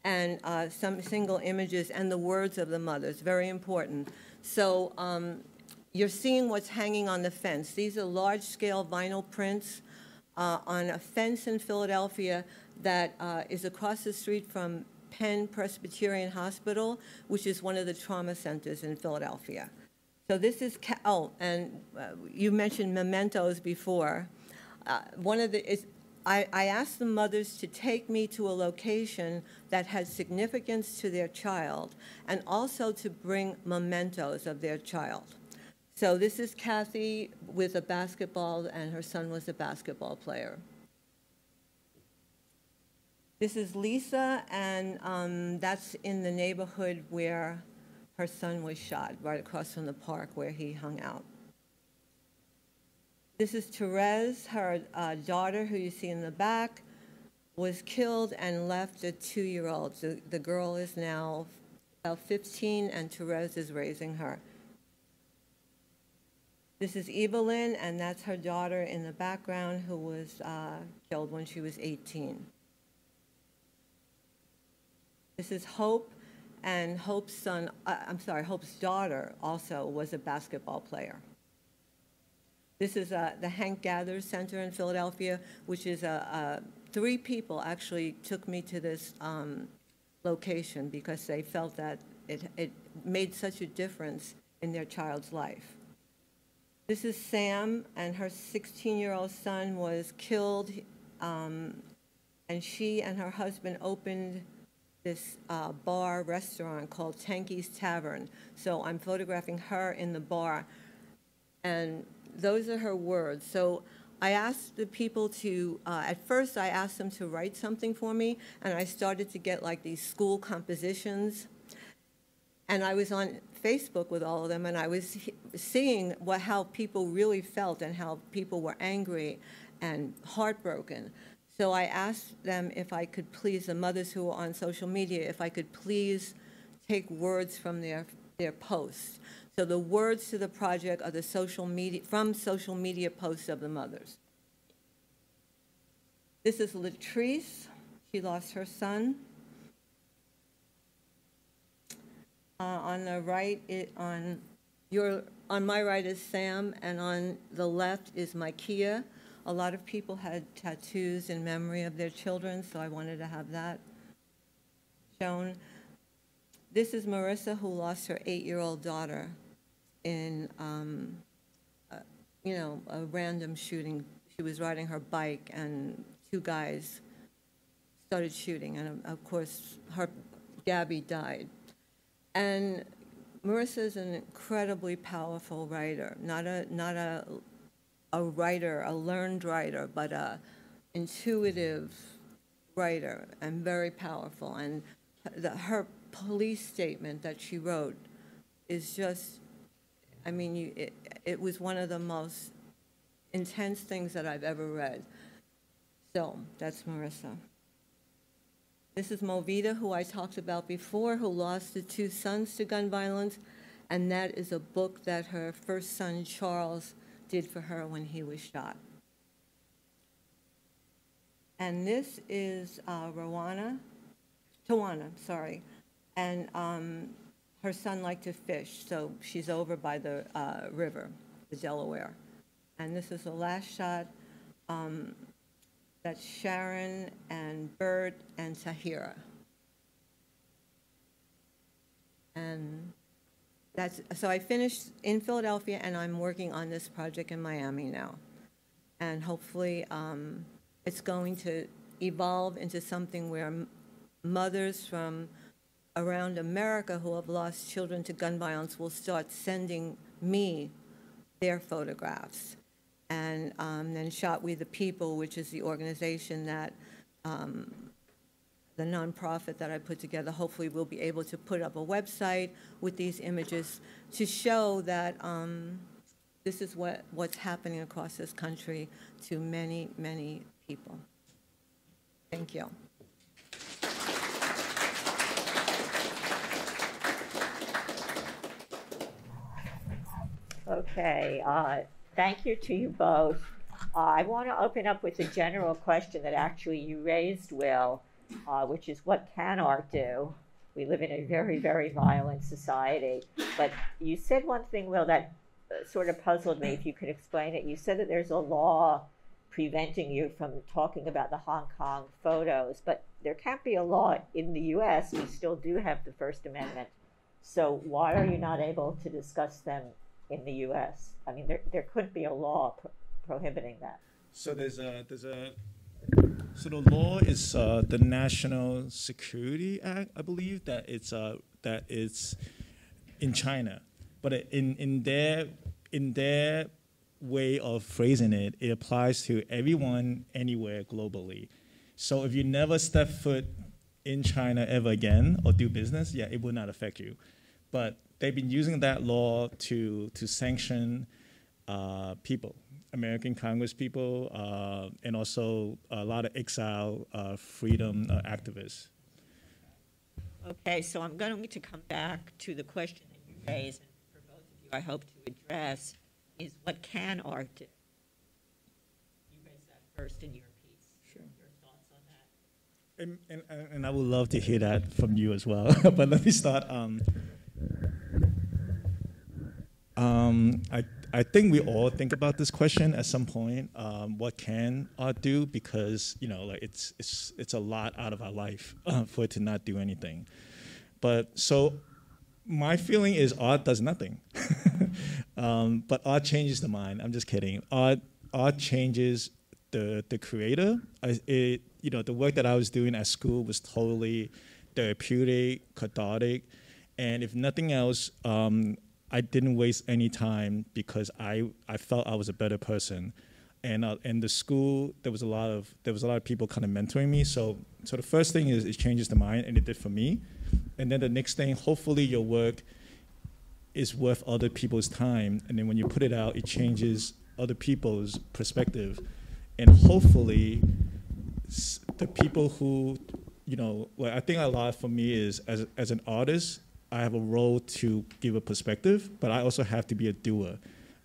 and uh, some single images and the words of the mothers, very important. So um, you're seeing what's hanging on the fence. These are large-scale vinyl prints uh, on a fence in Philadelphia that uh, is across the street from Penn Presbyterian Hospital, which is one of the trauma centers in Philadelphia. So this is, oh, and uh, you mentioned mementos before. Uh, One of the, I, I asked the mothers to take me to a location that had significance to their child and also to bring mementos of their child. So this is Kathy with a basketball, and her son was a basketball player. This is Lisa, and um, that's in the neighborhood where her son was shot, right across from the park where he hung out. This is Therese, her uh, daughter, who you see in the back, was killed and left a two-year-old. The, the girl is now about 15, and Therese is raising her. This is Evelyn, and that's her daughter in the background who was uh, killed when she was 18. This is Hope, and Hope's son, uh, I'm sorry, Hope's daughter also was a basketball player. This is uh, the Hank Gathers Center in Philadelphia, which is a, three people actually took me to this um, location because they felt that it, it made such a difference in their child's life. This is Sam, and her 16-year-old son was killed, um, and she and her husband opened this uh, bar restaurant called Tanky's Tavern. So I'm photographing her in the bar, and those are her words. So I asked the people to, uh, at first I asked them to write something for me, and I started to get like these school compositions. And I was on Facebook with all of them, and I was seeing what, how people really felt and how people were angry and heartbroken. So I asked them if I could please, the mothers who were on social media, if I could please take words from their, their posts. So the words to the project are the social media, from social media posts of the mothers. This is Latrice. She lost her son. Uh, on the right, it, on your, on my right is Sam, and on the left is Micaiah. A lot of people had tattoos in memory of their children, so I wanted to have that shown. This is Marissa, who lost her eight-year-old daughter in, um, uh, you know, a random shooting she was riding her bike and two guys started shooting, and of course, her, Gabby died. And Marissa is an incredibly powerful writer, not a, not a, a writer, a learned writer, but a intuitive writer and very powerful. And the, her police statement that she wrote is just, I mean, you, it, it was one of the most intense things that I've ever read. So that's Marissa. This is Movita, who I talked about before, who lost the two sons to gun violence, and that is a book that her first son, Charles, did for her when he was shot. And this is uh, Rowana, Tawana, sorry, and um, her son liked to fish, so she's over by the uh, river, the Delaware. And this is the last shot. Um, that's Sharon and Bert and Sahira. And that's, so I finished in Philadelphia and I'm working on this project in Miami now. And hopefully um, it's going to evolve into something where mothers from around America who have lost children to gun violence will start sending me their photographs. And um, then Shot We the People, which is the organization that, um, the nonprofit that I put together, hopefully will be able to put up a website with these images to show that um, this is what, what's happening across this country to many, many people. Thank you. Okay, uh, thank you to you both. Uh, I want to open up with a general question that actually you raised, Will, uh, which is what can art do? We live in a very, very violent society. But you said one thing, Will, that uh, sort of puzzled me. If you could explain it, you said that there's a law preventing you from talking about the Hong Kong photos, but there can't be a law in the U.S. We still do have the First Amendment. So why are you not able to discuss them in the U.S.? I mean, there, there could be a law pro- prohibiting that. So there's a there's a so the law is uh, the National Security Act, I believe that it's uh, that it's in China, but in in their in their way of phrasing it, it applies to everyone anywhere globally. So if you never step foot in China ever again or do business, yeah, it will not affect you. But they've been using that law to to sanction uh, people, American Congress people, uh, and also a lot of exile uh, freedom uh, activists. Okay, so I'm going to come back to the question that you raised, and for both of you, I hope to address, is what can art do? You raised that first in your piece. Sure. Your thoughts on that? And, and, and I would love to hear that from you as well. but let me start. Um, um, I, I think we all think about this question at some point. Um, what can art do? Because you know, like it's it's it's a lot out of our life uh, for it to not do anything. But so, my feeling is art does nothing. um, but art changes the mind. I'm just kidding. Art art changes the the creator. I, it you know the work that I was doing at school was totally therapeutic, cathartic, and if nothing else, um, I didn't waste any time because I, I felt I was a better person. And uh, in the school, there was a lot of there was a lot of people kind of mentoring me. So so the first thing is it changes the mind, and it did for me. And then the next thing, hopefully your work is worth other people's time. And then when you put it out, it changes other people's perspective, and hopefully the people who you know, like I think a lot for me is as as an artist, I have a role to give a perspective, but I also have to be a doer.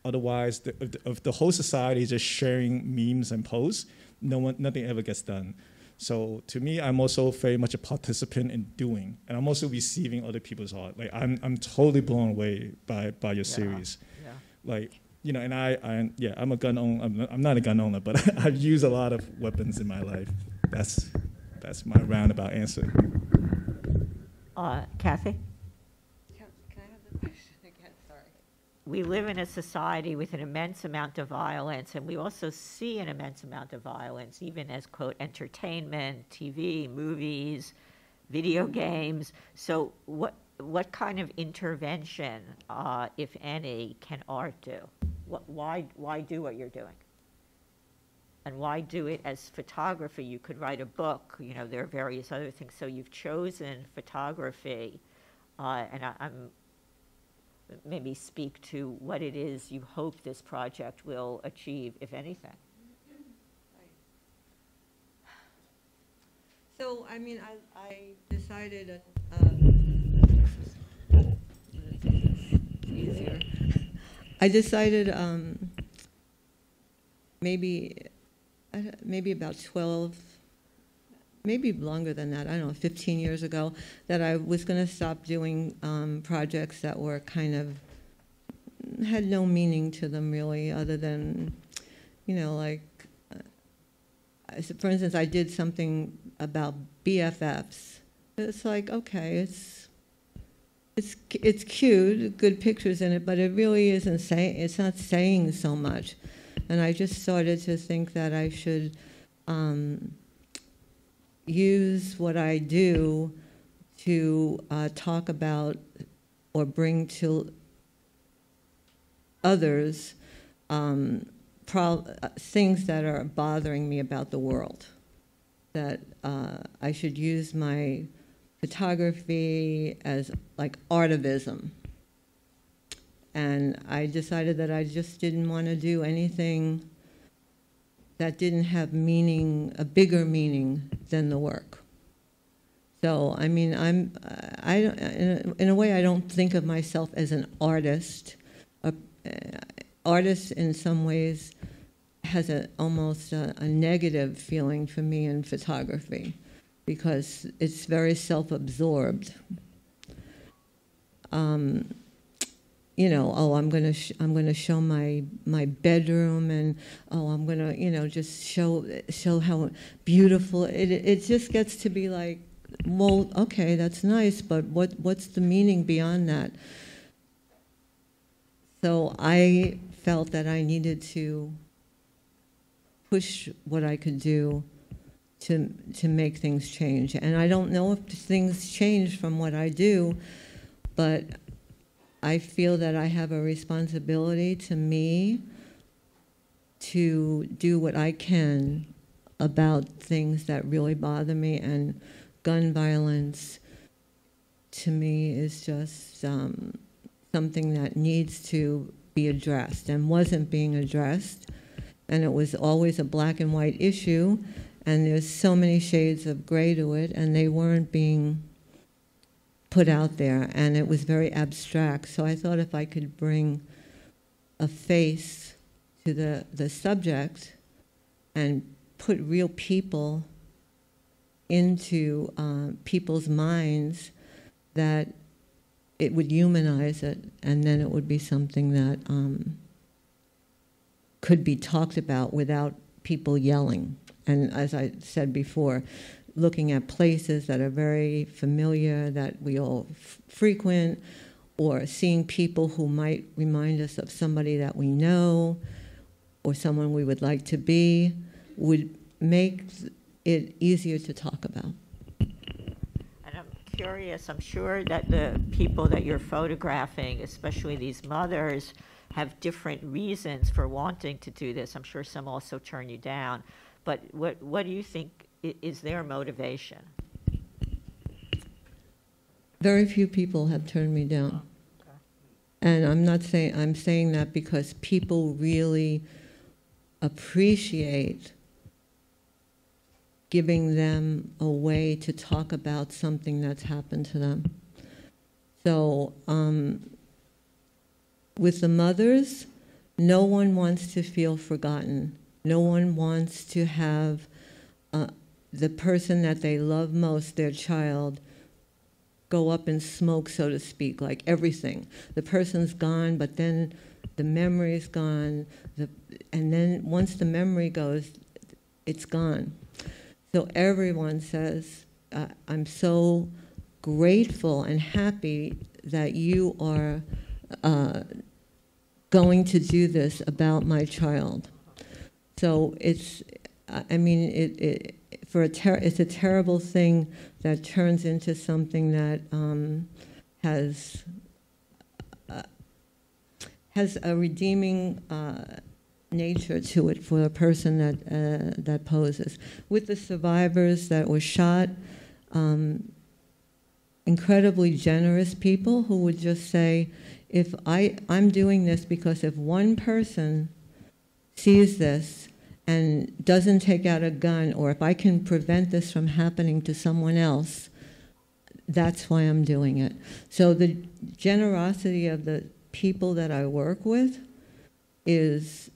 Otherwise, the, if, the, if the whole society is just sharing memes and posts, no one, nothing ever gets done. So to me, I'm also very much a participant in doing, and I'm also receiving other people's art. Like I'm, I'm totally blown away by by your yeah. series. Yeah. Like you know, and I, I, yeah, I'm a gun owner. I'm, I'm not a gun owner, but I've used a lot of weapons in my life. That's that's my roundabout answer. Uh, Kathy. We live in a society with an immense amount of violence, and we also see an immense amount of violence, even as, quote, entertainment, TV, movies, video games. So, what, what kind of intervention, uh, if any, can art do? What, why, why do what you're doing? And why do it as photography? You could write a book, you know, there are various other things. So, you've chosen photography, uh, and I, I'm maybe speak to what it is you hope this project will achieve, if anything. So, I mean, I, I decided, uh, easier. I decided, um, maybe, maybe about 12, maybe longer than that, I don't know, 15 years ago, that I was going to stop doing um, projects that were kind of, had no meaning to them really, other than, you know, like, uh, for instance, I did something about BFFs. It's like, okay, it's, it's, it's cute, good pictures in it, but it really isn't saying, it's not saying so much. And I just started to think that I should um, use what I do to uh, talk about or bring to others um, uh, things that are bothering me about the world. That uh, I should use my photography as like artivism. And I decided that I just didn't want to do anything that didn't have meaning, a bigger meaning than the work. So, I mean, I'm, I, in a, in a way, I don't think of myself as an artist. A, uh, artist, in some ways, has a, almost a, a negative feeling for me in photography because it's very self-absorbed. Um, you know, oh, I'm gonna sh- I'm gonna show my my bedroom, and oh, I'm gonna you know just show show how beautiful it. It just gets to be like, well, okay, that's nice, but what what's the meaning beyond that? So I felt that I needed to push what I could do to to make things change, and I don't know if things change from what I do, but I feel that I have a responsibility to me to do what I can about things that really bother me, and gun violence to me is just um, something that needs to be addressed and wasn't being addressed. And it was always a black and white issue, and there's so many shades of gray to it, and they weren't being put out there, and it was very abstract. So I thought if I could bring a face to the, the subject and put real people into uh, people's minds, that it would humanize it, and then it would be something that um, could be talked about without people yelling. And as I said before, looking at places that are very familiar, that we all frequent, or seeing people who might remind us of somebody that we know or someone we would like to be would make it easier to talk about. And I'm curious, I'm sure that the people that you're photographing, especially these mothers, have different reasons for wanting to do this. I'm sure some also turn you down. But what, what do you think is their motivation? Very few people have turned me down. And I'm not saying, I'm saying that because people really appreciate giving them a way to talk about something that's happened to them. So, um, with the mothers, no one wants to feel forgotten. No one wants to have uh, the person that they love most, their child, go up in smoke, so to speak, like everything. The person's gone, but then the memory's gone, the, and then once the memory goes, it's gone. So everyone says, uh, I'm so grateful and happy that you are uh, going to do this about my child. So it's, I mean, it, it, for a ter- it's a terrible thing that turns into something that um, has uh, has a redeeming uh, nature to it for the person that uh, that poses. With the survivors that were shot, um, incredibly generous people who would just say, "If I I'm doing this because if one person sees this and doesn't take out a gun, or if I can prevent this from happening to someone else." That's why I'm doing it. So the generosity of the people that I work with is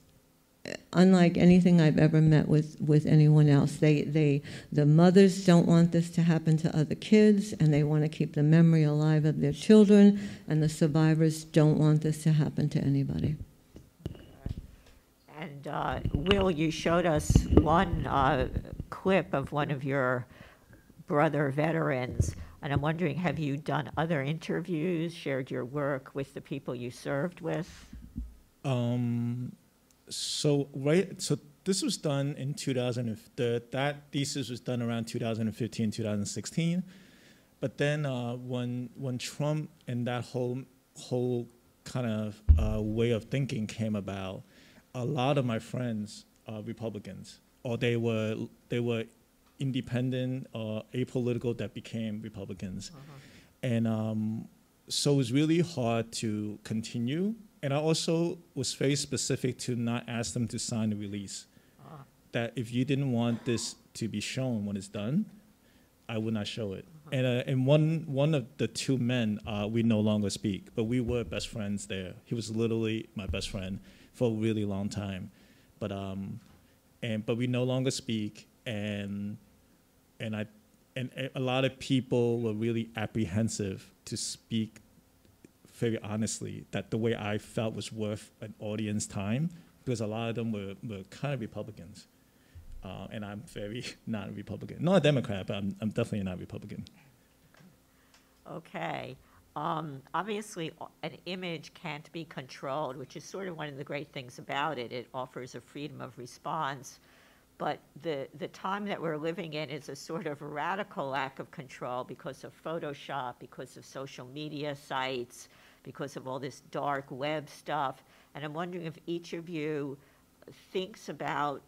uh, unlike anything I've ever met with, with anyone else. They, they, the mothers don't want this to happen to other kids, and they want to keep the memory alive of their children, and the survivors don't want this to happen to anybody. And uh, Will, you showed us one uh, clip of one of your brother veterans, and I'm wondering, have you done other interviews, shared your work with the people you served with? Um, so right, so this was done in 2000. The, that thesis was done around 2015, 2016. But then uh, when when Trump and that whole whole kind of uh, way of thinking came about, a lot of my friends are Republicans, or they were they were independent or apolitical that became Republicans, and um, so it was really hard to continue. And I also was very specific to not ask them to sign the release. That if you didn't want this to be shown when it's done, I would not show it. And uh, and one one of the two men, uh, we no longer speak, but we were best friends there. He was literally my best friend for a really long time, but um, and but we no longer speak, and and I and a- lot of people were really apprehensive to speak very honestly that the way I felt was worth an audience time because a lot of them were, were kind of Republicans. Uh, and I'm very not a Republican. Not a Democrat, but I'm, I'm definitely not a Republican. Okay. Um, obviously, an image can't be controlled, which is sort of one of the great things about it. It offers a freedom of response. But the, the time that we're living in is a sort of radical lack of control because of Photoshop, because of social media sites, because of all this dark web stuff. And I'm wondering if each of you thinks about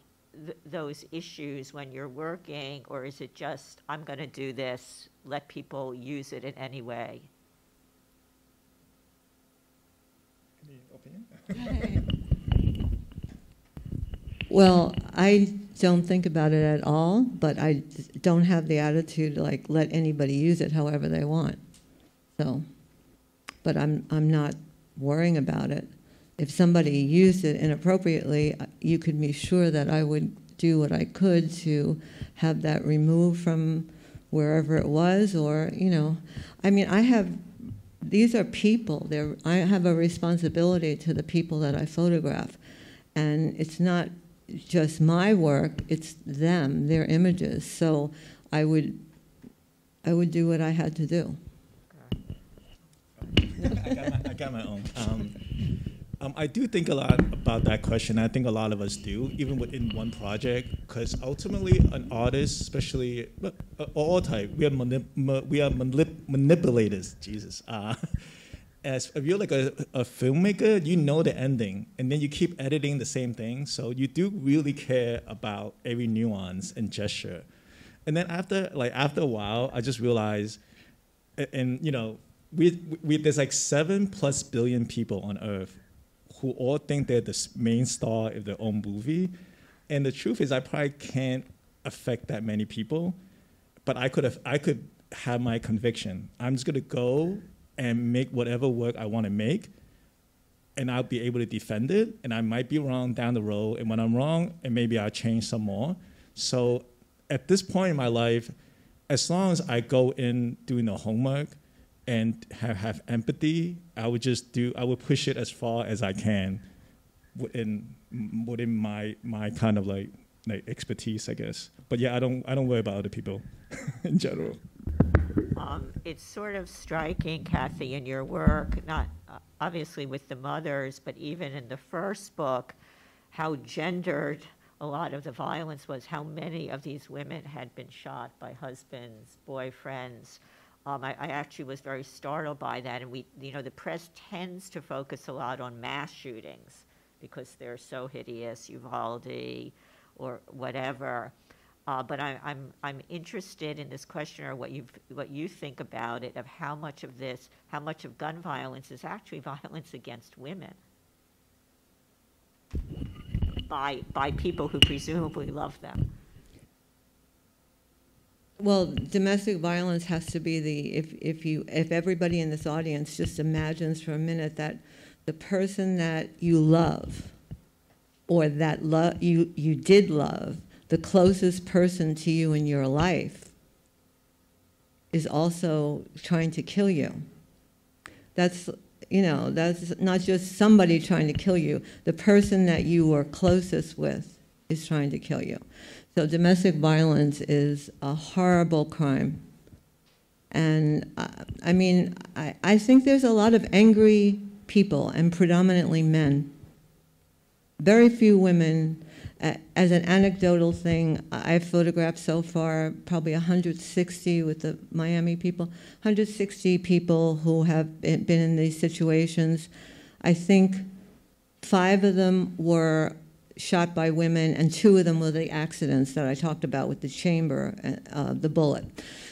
th- those issues when you're working, or is it just, I'm going to do this, let people use it in any way? Any opinion? Well, I don't think about it at all, but I don't have the attitude to like let anybody use it however they want. So, but I'm I'm not worrying about it. If somebody used it inappropriately, uh, you could be sure that I would do what I could to have that removed from wherever it was, or you know, I mean, I have these are people. They're, I have a responsibility to the people that I photograph. And it's not just my work, it's them, their images. So I would, I would do what I had to do. I, got my, I got my own. Um, um, I do think a lot about that question. I think a lot of us do, even within one project, because ultimately, an artist, especially uh, all type, we are ma- we are manip- manipulators. Jesus. Uh, as if you're like a, a filmmaker, you know the ending, and then you keep editing the same thing. So you do really care about every nuance and gesture. And then after, like after a while, I just realized a- and you know, we, we there's like seven plus billion people on Earth who all think they're the main star of their own movie, and the truth is, I probably can't affect that many people, but I could have I could have my conviction. I'm just gonna go and make whatever work I want to make, and I'll be able to defend it. And I might be wrong down the road, and when I'm wrong, and maybe I'll change some more. So at this point in my life, as long as I go in doing the homework and have, have empathy, I would just do. I would push it as far as I can within within my my kind of like like expertise, I guess. But yeah, I don't I don't worry about other people in general. Um, it's sort of striking, Kathy, in your work, not uh, obviously with the mothers, but even in the first book, how gendered a lot of the violence was, how many of these women had been shot by husbands, boyfriends. Um, I, I actually was very startled by that, and we, you know, the press tends to focus a lot on mass shootings because they're so hideous, Uvalde or whatever. Uh, but I, I'm, I'm interested in this question or what you what you think about it of how much of this, how much of gun violence is actually violence against women by by people who presumably love them. Well, domestic violence has to be the, if, if you, if everybody in this audience just imagines for a minute that the person that you love, or that you, you did love, the closest person to you in your life, is also trying to kill you. That's, you know, that's not just somebody trying to kill you. The person that you were closest with is trying to kill you. So domestic violence is a horrible crime. And uh, I mean, I, I think there's a lot of angry people, and predominantly men. Very few women. Uh, as an anecdotal thing, I've photographed so far probably 160 with the Miami people, 160 people who have been in these situations. I think five of them were shot by women, and two of them were the accidents that I talked about with the chamber, uh, the bullet.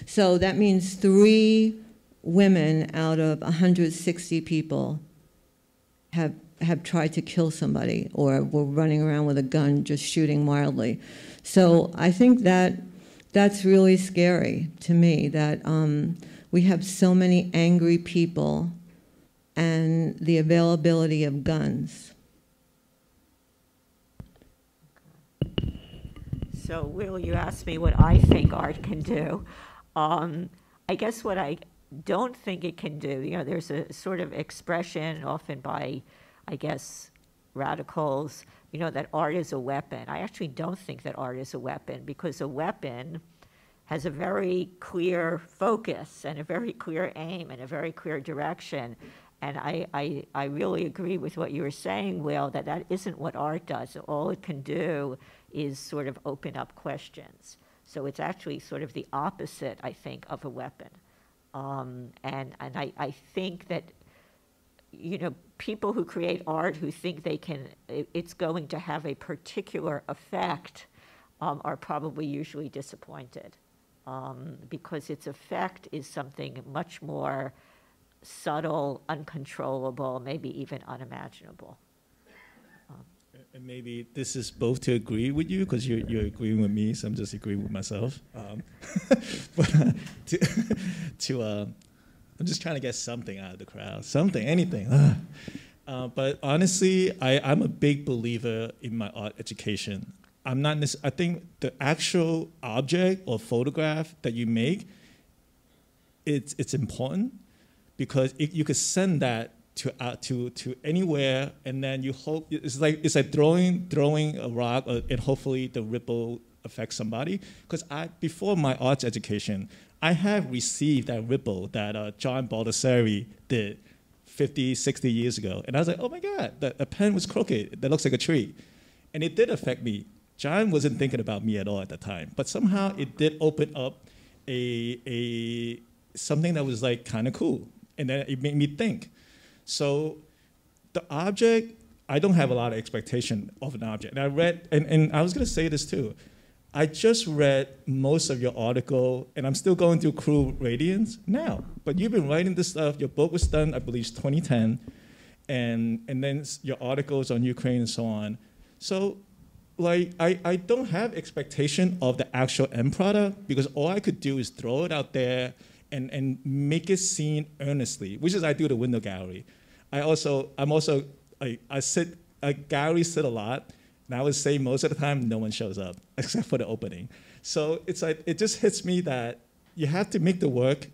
So that means three women out of 160 people have have tried to kill somebody or were running around with a gun just shooting wildly. So I think that that's really scary to me that um, we have so many angry people and the availability of guns. So, Will, you asked me what I think art can do. Um, I guess what I don't think it can do, you know, there's a sort of expression often by, I guess, radicals, you know, that art is a weapon. I actually don't think that art is a weapon because a weapon has a very clear focus and a very clear aim and a very clear direction. And I, I, I really agree with what you were saying, Will, that that isn't what art does. All it can do is sort of open up questions. So it's actually sort of the opposite, I think, of a weapon. Um, and and I, I think that, you know, people who create art who think they can, it, it's going to have a particular effect um, are probably usually disappointed um, because its effect is something much more subtle, uncontrollable, maybe even unimaginable. And maybe this is both to agree with you because you're, you're agreeing with me, so I'm just agreeing with myself. Um, but uh, to, to uh, I'm just trying to get something out of the crowd, something, anything. Uh, but honestly, I, I'm a big believer in my art education. I'm not. I think the actual object or photograph that you make, it's it's important because it, you could send that to uh, to to anywhere, and then you hope it's like it's like throwing throwing a rock, uh, and hopefully the ripple affects somebody. Because I before my arts education, I have received that ripple that uh, John Baldessari did 50, 60 years ago, and I was like, oh my god, the, the pen was crooked. That looks like a tree, and it did affect me. John wasn't thinking about me at all at the time, but somehow it did open up a a something that was like kind of cool, and then it made me think. So the object, I don't have a lot of expectation of an object. And I read, and, and I was going to say this too. I just read most of your article, and I'm still going through Cruel Radiance now. But you've been writing this stuff. Your book was done, I believe, 2010, and and then your articles on Ukraine and so on. So, like, I, I don't have expectation of the actual end product because all I could do is throw it out there and and make it seen earnestly, which is I do the window gallery. I also, I'm also, I, I sit, a gallery sit a lot, and I would say most of the time no one shows up except for the opening. So it's like, it just hits me that you have to make the work,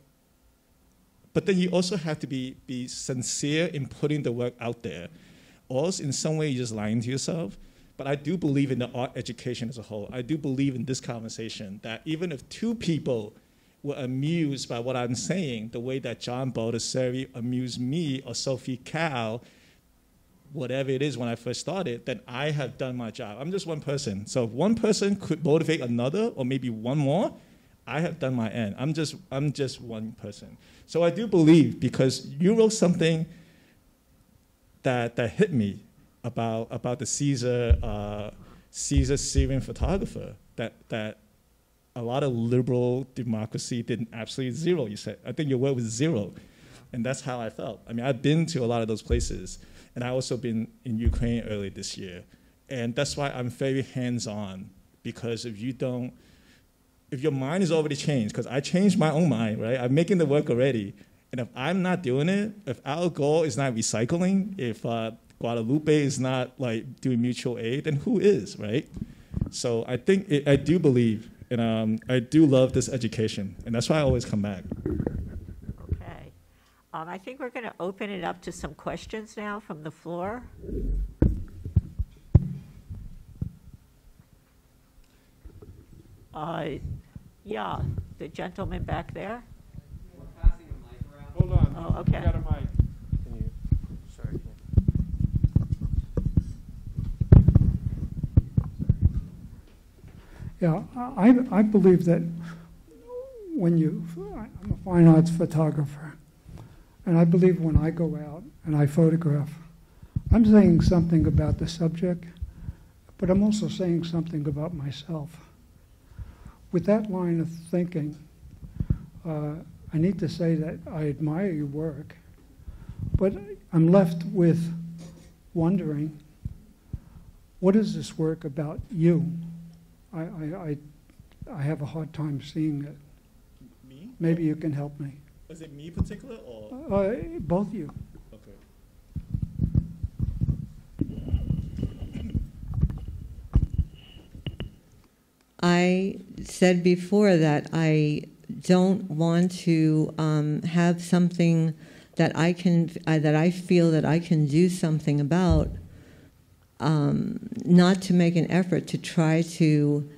but then you also have to be, be sincere in putting the work out there. Or else in some way you're just lying to yourself. But I do believe in the art education as a whole. I do believe in this conversation that even if two people were amused by what I'm saying, the way that John Baldessari amused me or Sophie Cao, whatever it is when I first started, then I have done my job. I'm just one person. So if one person could motivate another or maybe one more, I have done my end. I'm just I'm just one person. So I do believe because you wrote something that that hit me about about the Caesar uh, Caesar Syrian photographer that that a lot of liberal democracy did absolutely zero. You said I think your word was zero, and that's how I felt. I mean I've been to a lot of those places, and I also been in Ukraine early this year, and that's why I'm very hands on because if you don't if your mind is already changed, because I changed my own mind, right? I'm making the work already. And if I'm not doing it, if our goal is not recycling, if uh, Guadalupe is not like doing mutual aid, then who is, right? So I think it, I do believe, and um, I do love this education, and that's why I always come back. Okay. Um, I think we're going to open it up to some questions now from the floor. Uh, yeah, the gentleman back there. Hold on. Oh, okay. You got a mic. Can you, sorry. Yeah, I, I believe that when you, I'm a fine arts photographer, and I believe when I go out and I photograph, I'm saying something about the subject, but I'm also saying something about myself. With that line of thinking, uh, I need to say that I admire your work, but I'm left with wondering what is this work about you? I, I, I, I have a hard time seeing it. Me? Maybe you can help me. Is it me particular or? Uh, both you. Okay. I said before that I don't want to um, have something that I can uh, that I feel that I can do something about. Um, not to make an effort to try to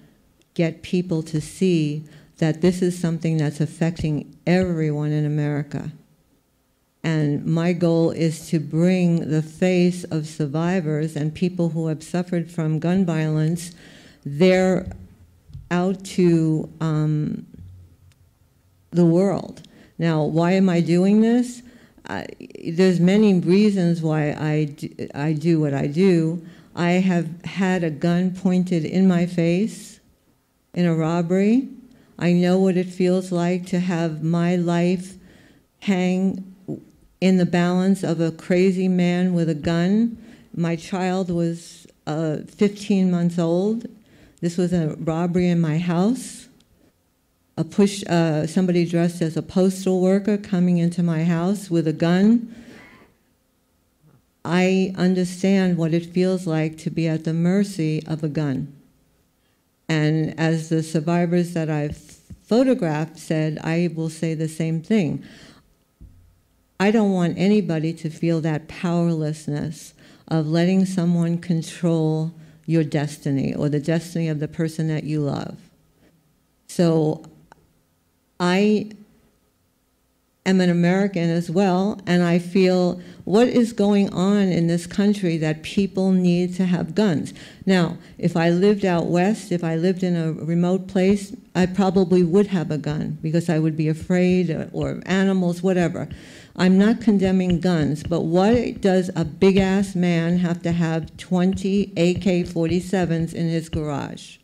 get people to see that this is something that's affecting everyone in America. And my goal is to bring the face of survivors and people who have suffered from gun violence there out to um, the world. Now, why am I doing this? I, there's many reasons why I do, I do what I do. I have had a gun pointed in my face in a robbery. I know what it feels like to have my life hang in the balance of a crazy man with a gun. My child was uh, 15 months old. This was a robbery in my house. A push, uh, somebody dressed as a postal worker coming into my house with a gun. I understand what it feels like to be at the mercy of a gun. And as the survivors that I've photographed said, I will say the same thing. I don't want anybody to feel that powerlessness of letting someone control your destiny or the destiny of the person that you love. So I am an American as well, and I feel what is going on in this country that people need to have guns. Now, if I lived out west, if I lived in a remote place, I probably would have a gun because I would be afraid or, or animals, whatever. I'm not condemning guns, but why does a big ass man have to have 20 AK 47s in his garage?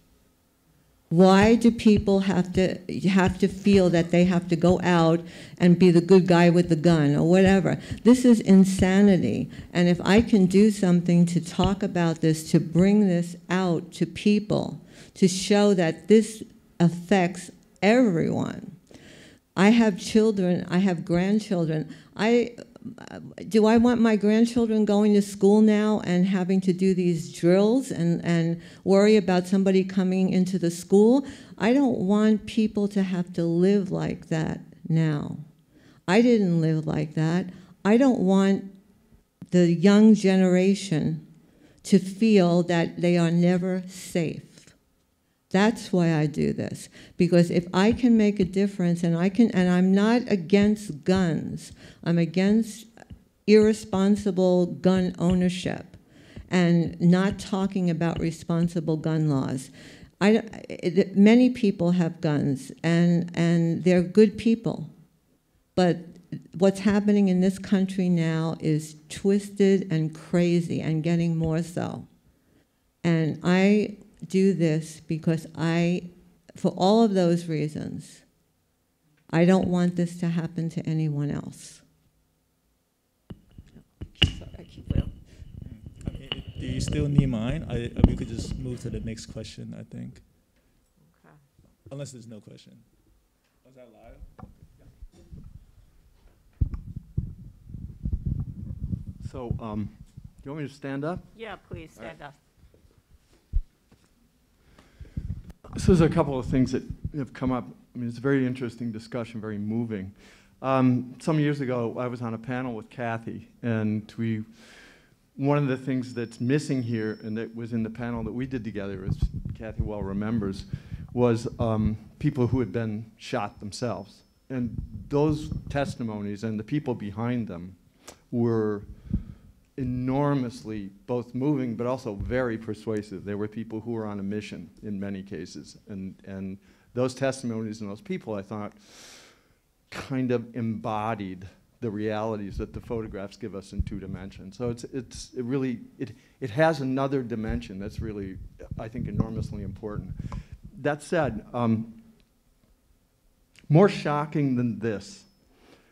Why do people have to have to feel that they have to go out and be the good guy with the gun or whatever? This is insanity. And if I can do something to talk about this, to bring this out to people, to show that this affects everyone. I have children, I have grandchildren. I do I want my grandchildren going to school now and having to do these drills and, and worry about somebody coming into the school? I don't want people to have to live like that now. I didn't live like that. I don't want the young generation to feel that they are never safe, That's why I do this. Because if I can make a difference and I can and I'm not against guns. I'm against irresponsible gun ownership and not talking about responsible gun laws. I, many people have guns and, and they're good people. But what's happening in this country now is twisted and crazy and getting more so. And I do this because I, for all of those reasons, I don't want this to happen to anyone else. Sorry, I mean, do you still need mine? I, we could just move to the next question, I think. Unless there's no question. Was that live? So, um, you want me to stand up? Yeah, please, stand up. So there's a couple of things that have come up. I mean, it's a very interesting discussion, very moving. Um, some years ago, I was on a panel with Kathy, and we, one of the things that's missing here, and that was in the panel that we did together, as Kathy well remembers, was um, people who had been shot themselves. And those testimonies and the people behind them were enormously both moving but also very persuasive. They were people who were on a mission in many cases. And, and those testimonies and those people, I thought, kind of embodied the realities that the photographs give us in two dimensions. So it's, it's it really, it, it has another dimension that's really, I think, enormously important. That said, um, more shocking than this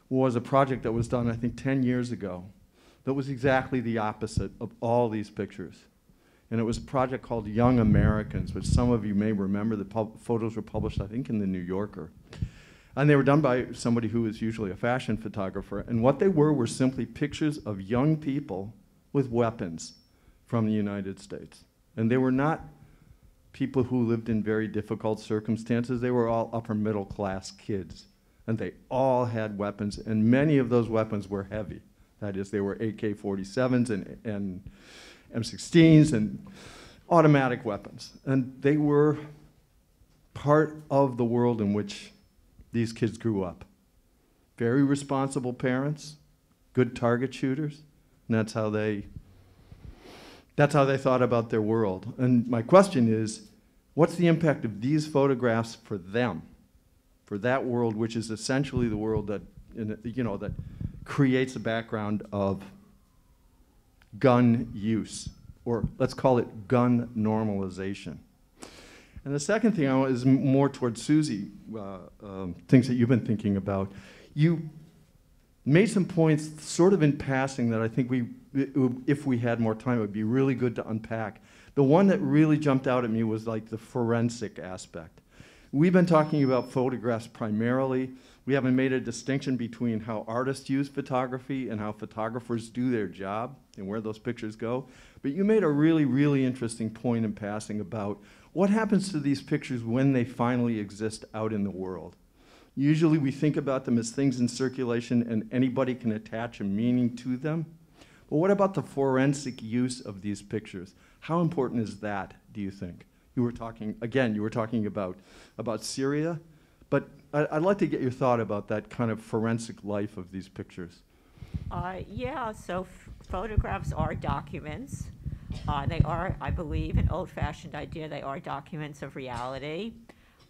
was a project that was done, I think, 10 years ago that was exactly the opposite of all these pictures. And it was a project called Young Americans, which some of you may remember. The photos were published, I think, in the New Yorker. And they were done by somebody who is usually a fashion photographer. And what they were were simply pictures of young people with weapons from the United States. And they were not people who lived in very difficult circumstances. They were all upper middle class kids. And they all had weapons, and many of those weapons were heavy. That is, they were AK-47s and, and M16s and automatic weapons. And they were part of the world in which these kids grew up. Very responsible parents, good target shooters, and that's how they that's how they thought about their world. And my question is, what's the impact of these photographs for them, for that world, which is essentially the world that, you know, that creates a background of gun use, or let's call it gun normalization. And the second thing I want is more towards Susie, uh, um, things that you've been thinking about. You made some points sort of in passing that I think we, if we had more time, it would be really good to unpack. The one that really jumped out at me was like the forensic aspect. We've been talking about photographs primarily, we haven't made a distinction between how artists use photography and how photographers do their job and where those pictures go. But you made a really, really interesting point in passing about what happens to these pictures when they finally exist out in the world. Usually we think about them as things in circulation and anybody can attach a meaning to them. But what about the forensic use of these pictures? How important is that, do you think? You were talking, again, you were talking about, about Syria, but I'd like to get your thought about that kind of forensic life of these pictures. Uh, yeah, so photographs are documents. Uh, they are, I believe, an old-fashioned idea. They are documents of reality.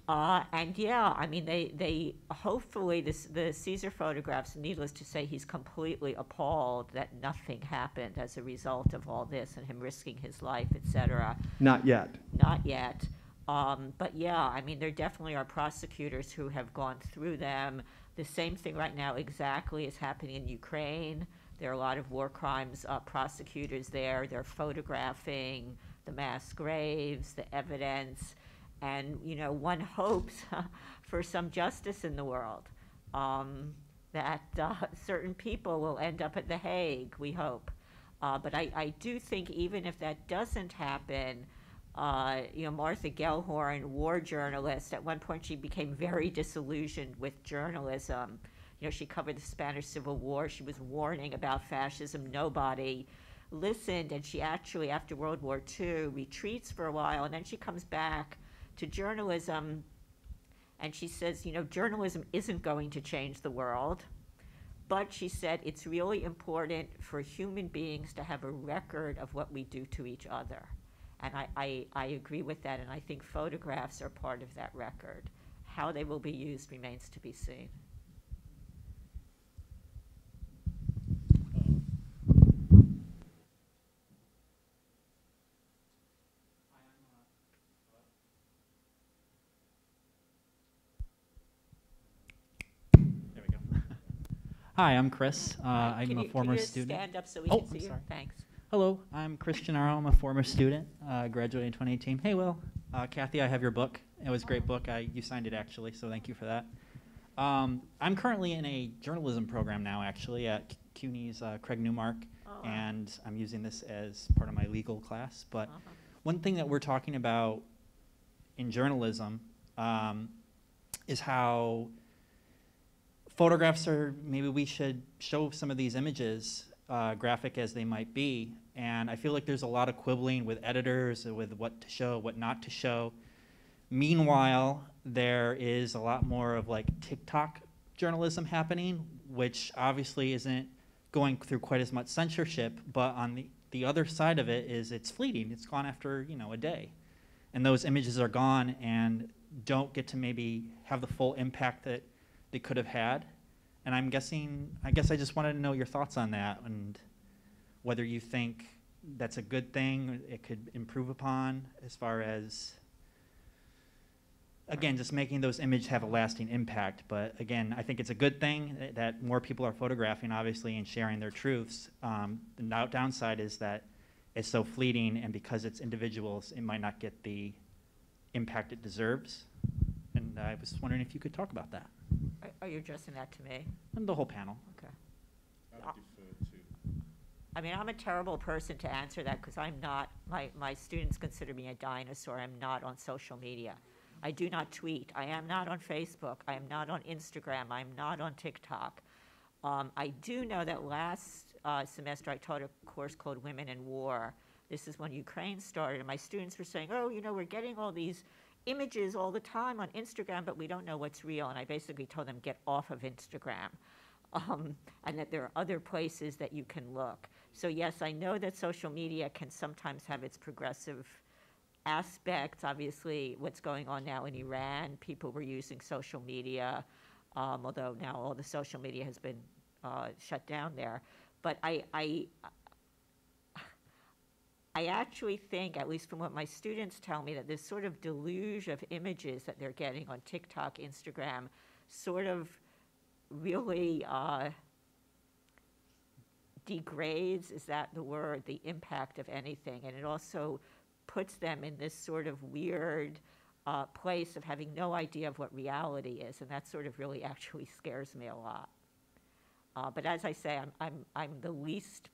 Uh, and yeah, I mean, they, they hopefully, this, the Caesar photographs, needless to say, he's completely appalled that nothing happened as a result of all this and him risking his life, et cetera. Not yet. Not yet. Um, but yeah, I mean, there definitely are prosecutors who have gone through them. The same thing right now exactly is happening in Ukraine. There are a lot of war crimes uh, prosecutors there. They're photographing the mass graves, the evidence, and you know, one hopes for some justice in the world. Um, that uh, certain people will end up at The Hague, we hope. Uh, but I, I do think even if that doesn't happen, uh, you know, Martha Gellhorn, war journalist. At one point, she became very disillusioned with journalism. You know, she covered the Spanish Civil War. She was warning about fascism. Nobody listened, and she actually, after World War II, retreats for a while, and then she comes back to journalism, and she says, you know, journalism isn't going to change the world, but she said it's really important for human beings to have a record of what we do to each other. And I, I, I agree with that, and I think photographs are part of that record. How they will be used remains to be seen. There we go. Hi, I'm Chris. Uh, I'm a former student. stand up so we Oh, can see I'm you? sorry. Thanks. Hello, I'm Chris Gennaro. I'm a former student, uh, graduated in 2018. Hey, Will. Uh, Kathy, I have your book. It was a great book. I, you signed it actually, so thank you for that. Um, I'm currently in a journalism program now, actually, at CUNY's uh, Craig Newmark, Oh. and I'm using this as part of my legal class. But Uh-huh. one thing that we're talking about in journalism um, is how photographs are maybe we should show some of these images uh, graphic as they might be and i feel like there's a lot of quibbling with editors with what to show what not to show. Meanwhile there is a lot more of like tiktok journalism happening which obviously isn't going through quite as much censorship but on the, the other side of it is it's fleeting. It's gone after you know a day. And those images are gone and don't get to maybe have the full impact that they could have had. And I'm guessing, I guess I just wanted to know your thoughts on that and whether you think that's a good thing, it could improve upon as far as, again, just making those images have a lasting impact. But again, I think it's a good thing that- more people are photographing, obviously, and sharing their truths. Um, the downside is that it's so fleeting, and because it's individuals, it might not get the impact it deserves. And I was wondering if you could talk about that. Are- Are you addressing that to me? And the whole panel. Okay. I mean, I'm a terrible person to answer that because I'm not, my, my students consider me a dinosaur. I'm not on social media. I do not tweet. I am not on Facebook. I am not on Instagram. I'm not on TikTok. Um, I do know that last uh, semester I taught a course called Women in War. This is when Ukraine started, and my students were saying, oh, you know, we're getting all these images all the time on Instagram, but we don't know what's real. And I basically told them, get off of Instagram. Um, and that there are other places that you can look. So, yes, I know that social media can sometimes have its progressive aspects. Obviously, what's going on now in Iran, people were using social media, um, although now all the social media has been uh, shut down there. But I, I, I actually think, at least from what my students tell me, that this sort of deluge of images that they're getting on TikTok, Instagram, sort of really uh, degrades, is that the word, the impact of anything. And it also puts them in this sort of weird uh, place of having no idea of what reality is. And that sort of really actually scares me a lot. Uh, but as I say, I'm, I'm, I'm the least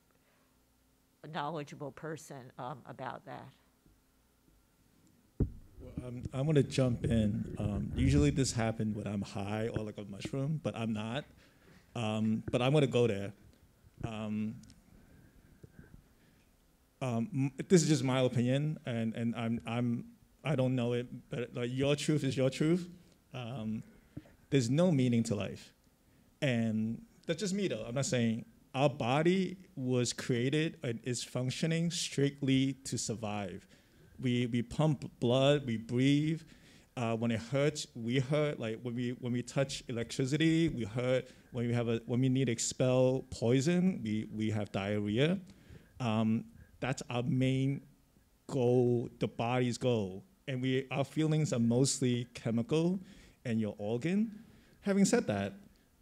knowledgeable person um, about that. Um, I want to jump in. Um, usually this happens when I'm high or like a mushroom, but I'm not. Um, but I'm to go there. Um, um, this is just my opinion, and, and I'm, I'm, I don't know it, but like your truth is your truth. Um, there's no meaning to life. And that's just me, though. I'm not saying our body was created and is functioning strictly to survive. We, we pump blood, we breathe. Uh, when it hurts, we hurt. Like when we when we touch electricity, we hurt. When we have a when we need to expel poison, we we have diarrhea. Um, that's our main goal, the body's goal. And we our feelings are mostly chemical and your organ. Having said that,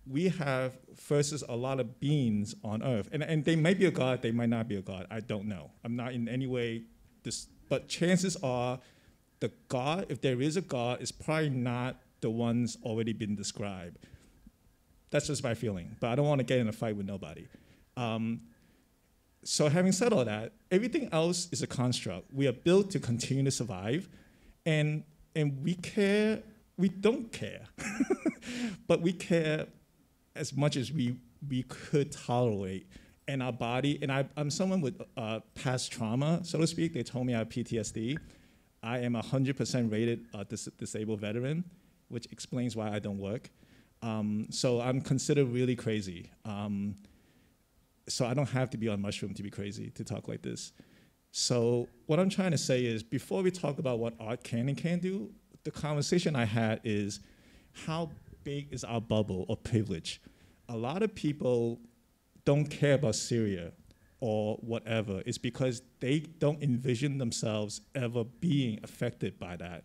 we have versus a lot of beings on earth. And, and they might be a god, they might not be a god. I don't know. I'm not in any way this but chances are the god, if there is a god, is probably not the ones already been described. That's just my feeling. But I don't want to get in a fight with nobody. Um, so having said all that, everything else is a construct. We are built to continue to survive, and and we care. We don't care, but we care as much as we we could tolerate. And our body, and I, I'm someone with uh, past trauma, so to speak. They told me I have PTSD. I am a 100% rated uh, dis- disabled veteran, which explains why I don't work. Um, so I'm considered really crazy. Um, so I don't have to be on mushroom to be crazy to talk like this. So what I'm trying to say is, before we talk about what art can and can't do, the conversation I had is, how big is our bubble of privilege? A lot of people don't care about Syria or whatever. It's because they don't envision themselves ever being affected by that.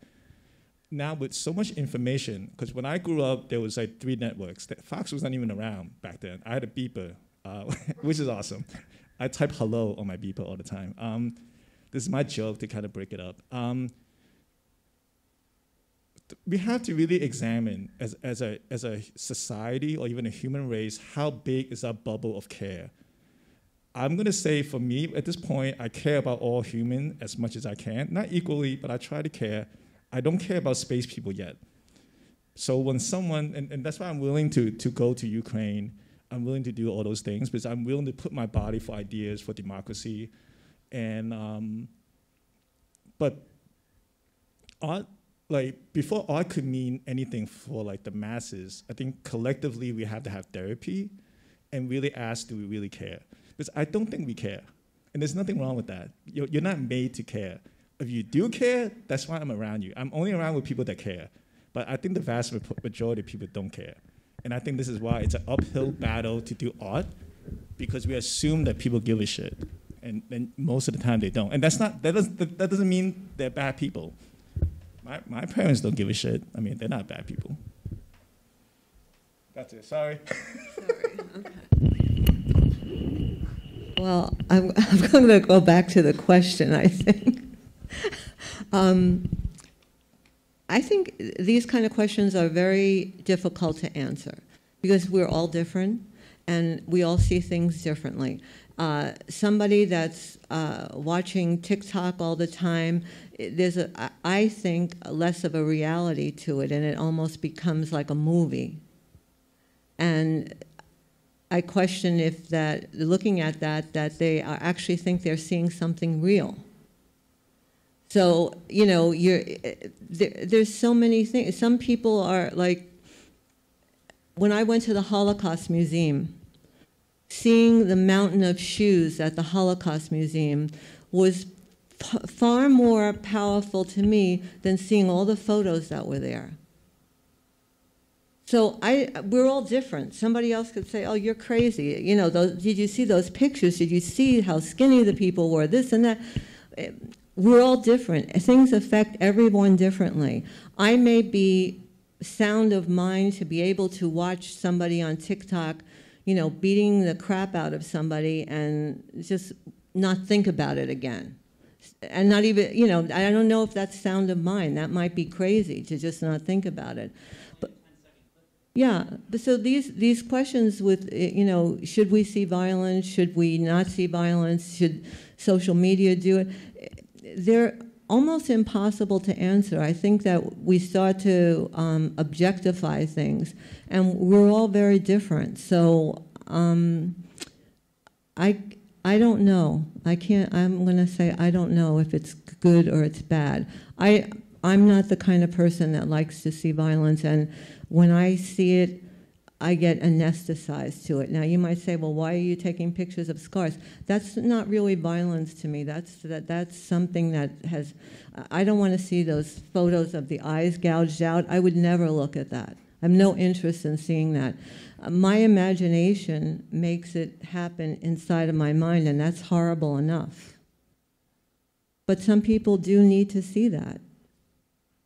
Now with so much information, because when I grew up, there was like three networks. Fox was not even around back then. I had a beeper, uh, which is awesome. I type hello on my beeper all the time. Um, this is my joke to kind of break it up. Um, we have to really examine as, as, a, as a society or even a human race, how big is our bubble of care? I'm gonna say for me, at this point, I care about all human as much as I can. Not equally, but I try to care. I don't care about space people yet. So when someone, and, and that's why I'm willing to, to go to Ukraine, I'm willing to do all those things because I'm willing to put my body for ideas, for democracy. And, um, but art like before art could mean anything for like the masses, I think collectively we have to have therapy and really ask, do we really care? Because I don't think we care. And there's nothing wrong with that. You're, you're not made to care. If you do care, that's why I'm around you. I'm only around with people that care. But I think the vast majority of people don't care. And I think this is why it's an uphill battle to do art because we assume that people give a shit. And then most of the time they don't. And that's not, that, does, that doesn't mean they're bad people. My, my parents don't give a shit. I mean, they're not bad people. That's it. Sorry. Sorry. Okay. Well, I'm, I'm going to go back to the question, I think. um, I think these kind of questions are very difficult to answer because we're all different and we all see things differently. Uh, somebody that's uh, watching TikTok all the time, there's a, I think, less of a reality to it, and it almost becomes like a movie. And I question if that, looking at that, that they actually think they're seeing something real. So, you know, you're, there, there's so many things. Some people are like, when I went to the Holocaust Museum, seeing the mountain of shoes at the Holocaust Museum was far more powerful to me than seeing all the photos that were there. So I, we're all different. Somebody else could say, "Oh, you're crazy." You know, those, did you see those pictures? Did you see how skinny the people were? This and that. Eh, we're all different. Things affect everyone differently. I may be sound of mind to be able to watch somebody on TikTok, you know, beating the crap out of somebody and just not think about it again. And not even, you know, I don't know if that's sound of mind. That might be crazy to just not think about it. But yeah, but so these these questions with, you know, should we see violence? Should we not see violence? Should social media do it? they're almost impossible to answer. I think that we start to um, objectify things, and we're all very different. So um, I, I don't know. I can't. I'm going to say I don't know if it's good or it's bad. I, I'm not the kind of person that likes to see violence, and when I see it, I get anesthetized to it. Now you might say, well, why are you taking pictures of scars? That's not really violence to me. That's that that's something that has. I don't want to see those photos of the eyes gouged out. I would never look at that. I have no interest in seeing that. Uh, my imagination makes it happen inside of my mind, and that's horrible enough. But some people do need to see that.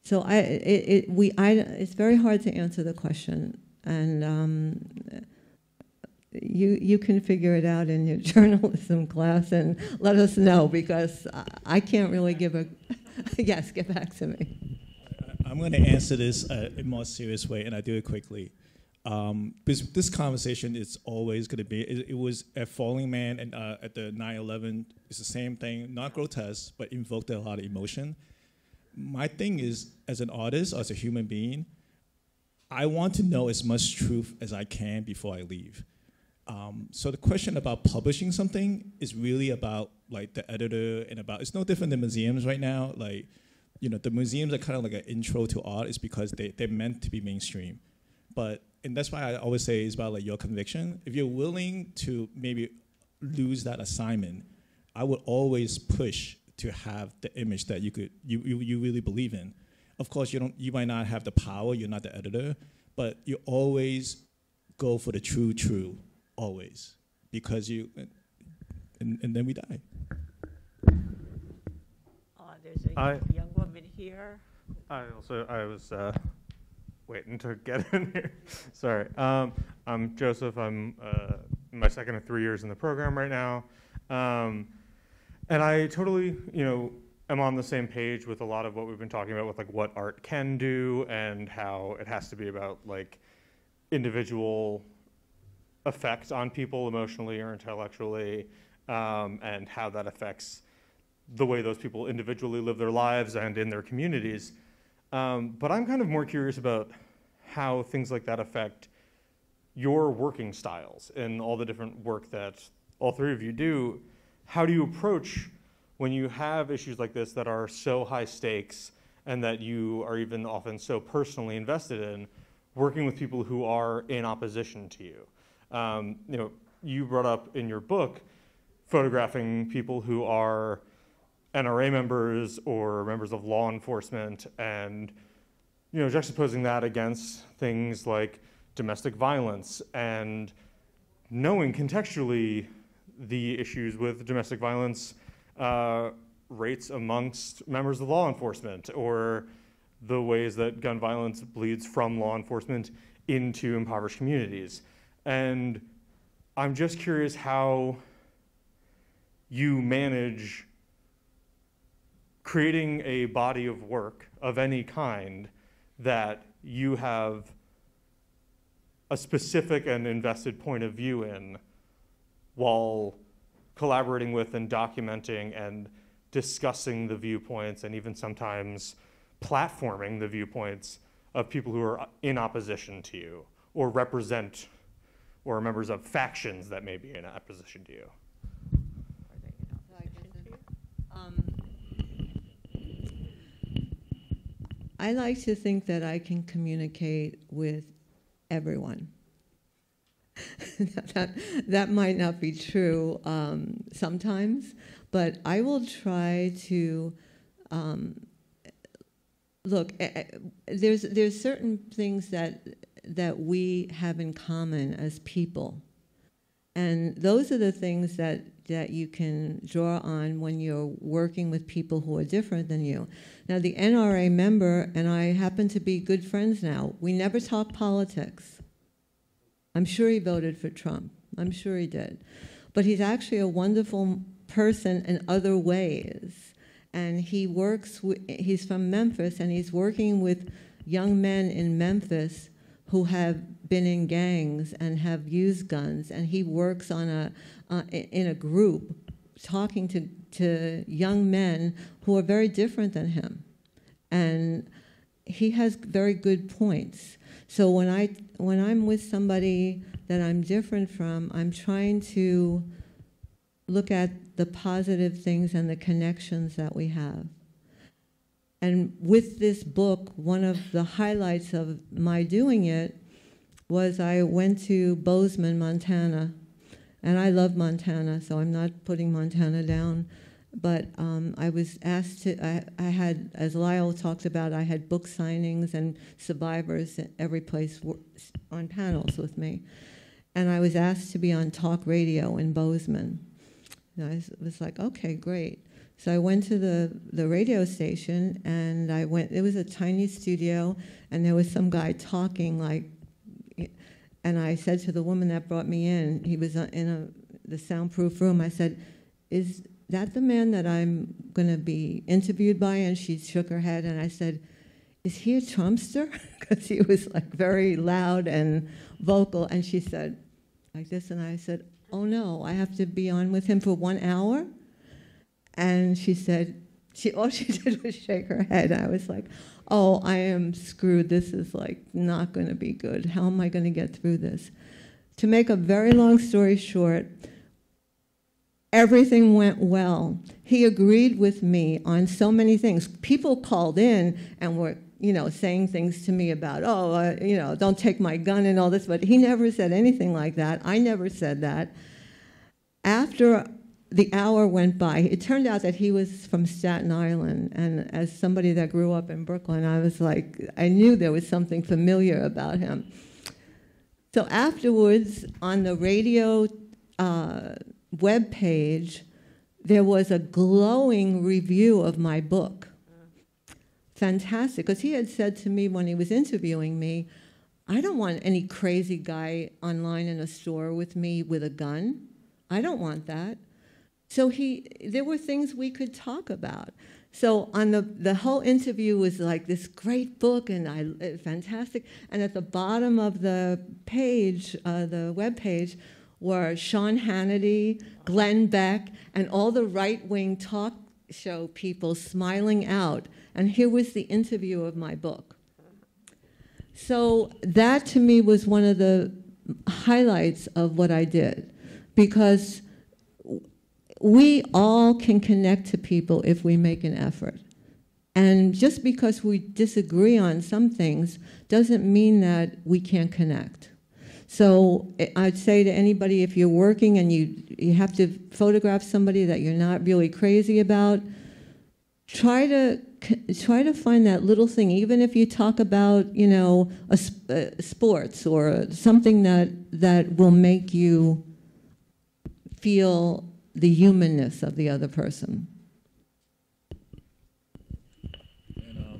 So I, it, it, we, I, it's very hard to answer the question and um, you you can figure it out in your journalism class and let us know because I can't really give a yes. Get back to me. I'm going to answer this uh, in a more serious way, and I do it quickly. Um, because this conversation is always going to be. It, it, was at Falling Man and uh, at the 9/11. It's the same thing, not grotesque, but invoked a lot of emotion. My thing is, as an artist, or as a human being, I want to know as much truth as I can before I leave. Um, so the question about publishing something is really about like the editor and about it's no different than museums right now. Like you know, the museums are kind of like an intro to art is because they, they're meant to be mainstream. But, and that's why I always say it's about like your conviction. If you're willing to maybe lose that assignment, I would always push to have the image that you could, you, you, you really believe in. Of course, you don't, you might not have the power, you're not the editor, but you always go for the true, true, always. Because you, and, and then we die. Uh, there's a I- young woman here. I also I was uh, waiting to get in here. Sorry. Um, I'm Joseph. I'm uh, my second of three years in the program right now, um, and I totally you know am on the same page with a lot of what we've been talking about with like what art can do and how it has to be about like individual effect on people emotionally or intellectually, um, and how that affects the way those people individually live their lives and in their communities. Um, but I'm kind of more curious about how things like that affect your working styles and all the different work that all three of you do. How do you approach when you have issues like this that are so high stakes and that you are even often so personally invested in, working with people who are in opposition to you? Um, you know, you brought up in your book photographing people who are NRA members or members of law enforcement and you know juxtaposing that against things like domestic violence and knowing contextually the issues with domestic violence uh, rates amongst members of law enforcement or the ways that gun violence bleeds from law enforcement into impoverished communities. And I'm just curious how you manage creating a body of work of any kind that you have a specific and invested point of view in while collaborating with and documenting and discussing the viewpoints and even sometimes platforming the viewpoints of people who are in opposition to you or represent or members of factions that may be in opposition to you. I like to think that I can communicate with everyone. that, that might not be true um, sometimes, but I will try to um, look. eh, eh, There's there's certain things that that we have in common as people, and those are the things that that you can draw on when you're working with people who are different than you. Now, the NRA member and I happen to be good friends now. We never talk politics. I'm sure he voted for Trump. I'm sure he did. But he's actually a wonderful person in other ways. And he works, with, he's from Memphis, and he's working with young men in Memphis who have been in gangs and have used guns. And he works on a, uh, in a group talking to, to young men who are very different than him. And he has very good points. So when I when I'm with somebody that I'm different from, I'm trying to look at the positive things and the connections that we have. And with this book, one of the highlights of my doing it was I went to Bozeman, Montana, and I love Montana, so I'm not putting Montana down. But um, I was asked to, I, I had, as Lyle talked about, I had book signings and survivors at every place on panels with me. And I was asked to be on talk radio in Bozeman. And I was, was like, okay, great. So I went to the, the radio station and I went, it was a tiny studio and there was some guy talking like, and I said to the woman that brought me in, he was uh, in a, the soundproof room, I said, is that the man that I'm going to be interviewed by? And she shook her head and I said, is he a Trumpster? Because he was like very loud and vocal. And she said, like this. And I said, oh no, I have to be on with him for one hour? And she said, she, all she did was shake her head. I was like, oh, I am screwed. This is like not going to be good. How am I going to get through this? To make a very long story short, everything went well. He agreed with me on so many things. People called in and were, you know, saying things to me about, oh, uh, you know, don't take my gun and all this, but he never said anything like that. I never said that. After the hour went by, it turned out that he was from Staten Island, and as somebody that grew up in Brooklyn, I was like, I knew there was something familiar about him. So afterwards, on the radio uh, web page, there was a glowing review of my book. Fantastic, because he had said to me when he was interviewing me, I don't want any crazy guy online in a store with me with a gun. I don't want that. So he, there were things we could talk about. So on the the whole interview was like this great book and I fantastic. And at the bottom of the page, uh, the web page, were Sean Hannity, Glenn Beck, and all the right wing talk show people smiling out. And here was the interview of my book. So that to me was one of the highlights of what I did because we all can connect to people if we make an effort. And just because we disagree on some things doesn't mean that we can't connect. So I'd say to anybody, if you're working and you, you have to photograph somebody that you're not really crazy about, try to try to find that little thing, even if you talk about, you know, a, uh, sports or something that that will make you feel the humanness of the other person. And, um,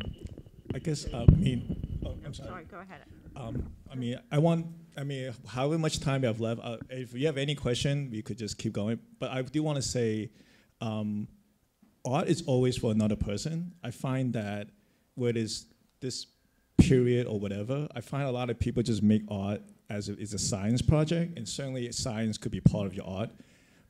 I guess uh, I mean, oh, I'm sorry. Sorry, go ahead. Um, I mean, I want I mean, however much time we have left, uh, if you have any question, we could just keep going. But I do want to say, um, art is always for another person. I find that where it is this period or whatever, I find a lot of people just make art as it's a science project, and certainly science could be part of your art.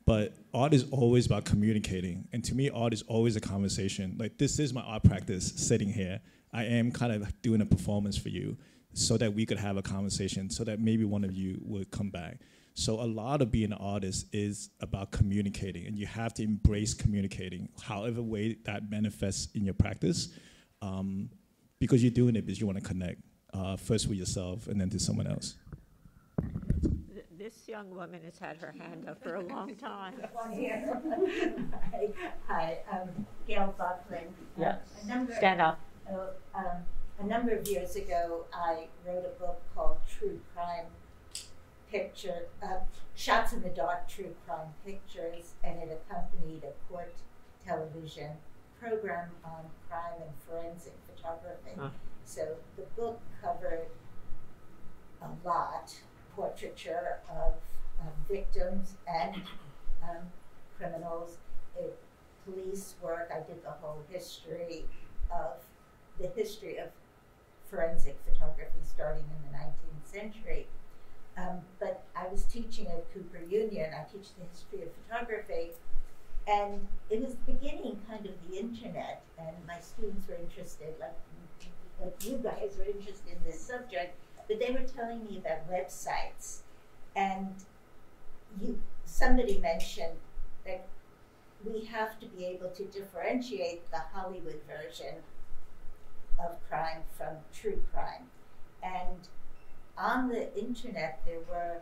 But art is always about communicating, and to me, art is always a conversation. Like this is my art practice, sitting here. I am kind of doing a performance for you so that we could have a conversation, so that maybe one of you would come back. So a lot of being an artist is about communicating, and you have to embrace communicating, however way that manifests in your practice, um, because you're doing it because you want to connect uh, first with yourself and then to someone else. This young woman has had her hand up for a long time. Hi, Hi, um, Gail Buckland. Yes. A number- Stand up. Um, a number of years ago, I wrote a book called True Crime Picture, uh, Shots in the Dark True Crime Pictures, and it accompanied a court television program on crime and forensic photography. So the book covered a lot portraiture of um, victims and um, criminals, it, police work. I did the whole history of the history of forensic photography starting in the 19th century. Um, but I was teaching at Cooper Union. I teach the history of photography. And it was the beginning kind of the internet, and my students were interested, like, like you guys were interested in this subject, but they were telling me about websites. And you, somebody mentioned that we have to be able to differentiate the Hollywood version of crime from true crime. And on the internet, there were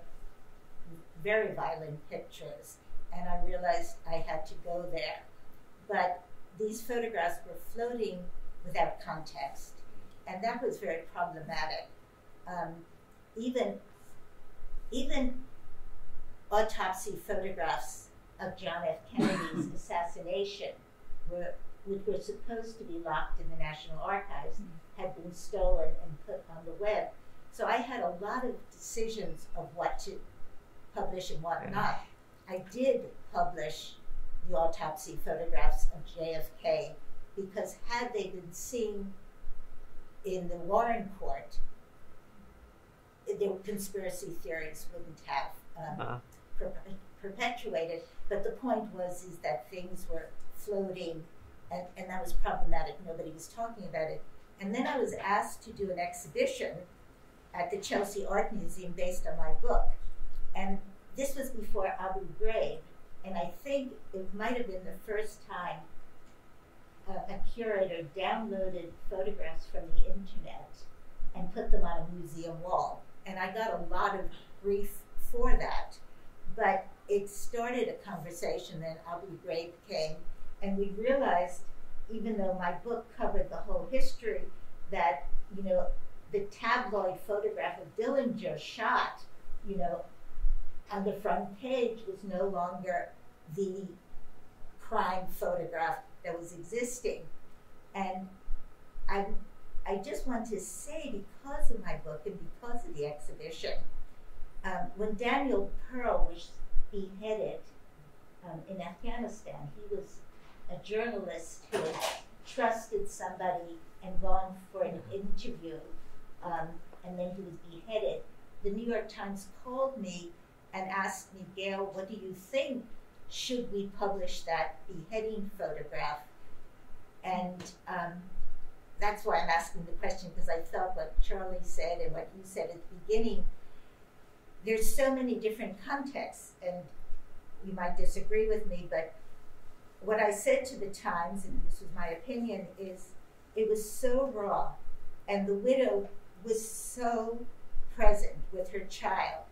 very violent pictures, and I realized I had to go there. But these photographs were floating without context, and that was very problematic. Um, even, even autopsy photographs of John F. Kennedy's assassination were which were supposed to be locked in the National Archives, had been stolen and put on the web. So I had a lot of decisions of what to publish and what not. I did publish the autopsy photographs of JFK because had they been seen in the Warren court, the conspiracy theories wouldn't have um, Uh-huh. per- perpetuated. But the point was is that things were floating and, and that was problematic. Nobody was talking about it. And then I was asked to do an exhibition at the Chelsea Art Museum based on my book. And this was before Abu Ghraib, and I think it might have been the first time a, a curator downloaded photographs from the internet and put them on a museum wall. And I got a lot of grief for that. But it started a conversation, then Abu Ghraib came, and we realized, even though my book covered the whole history, that, you know, the tabloid photograph of Dillinger shot, you know, on the front page was no longer the prime photograph that was existing. And I, I just want to say, because of my book and because of the exhibition, um, when Daniel Pearl was beheaded um, in Afghanistan, he was a journalist who had trusted somebody and gone for an interview, um, and then he was beheaded. The New York Times called me and asked me, Gail, what do you think? Should we publish that beheading photograph? And um, that's why I'm asking the question because I felt what Charlie said and what you said at the beginning. There's so many different contexts, and you might disagree with me, but what I said to the Times, and this was my opinion, is it was so raw, and the widow was so present with her child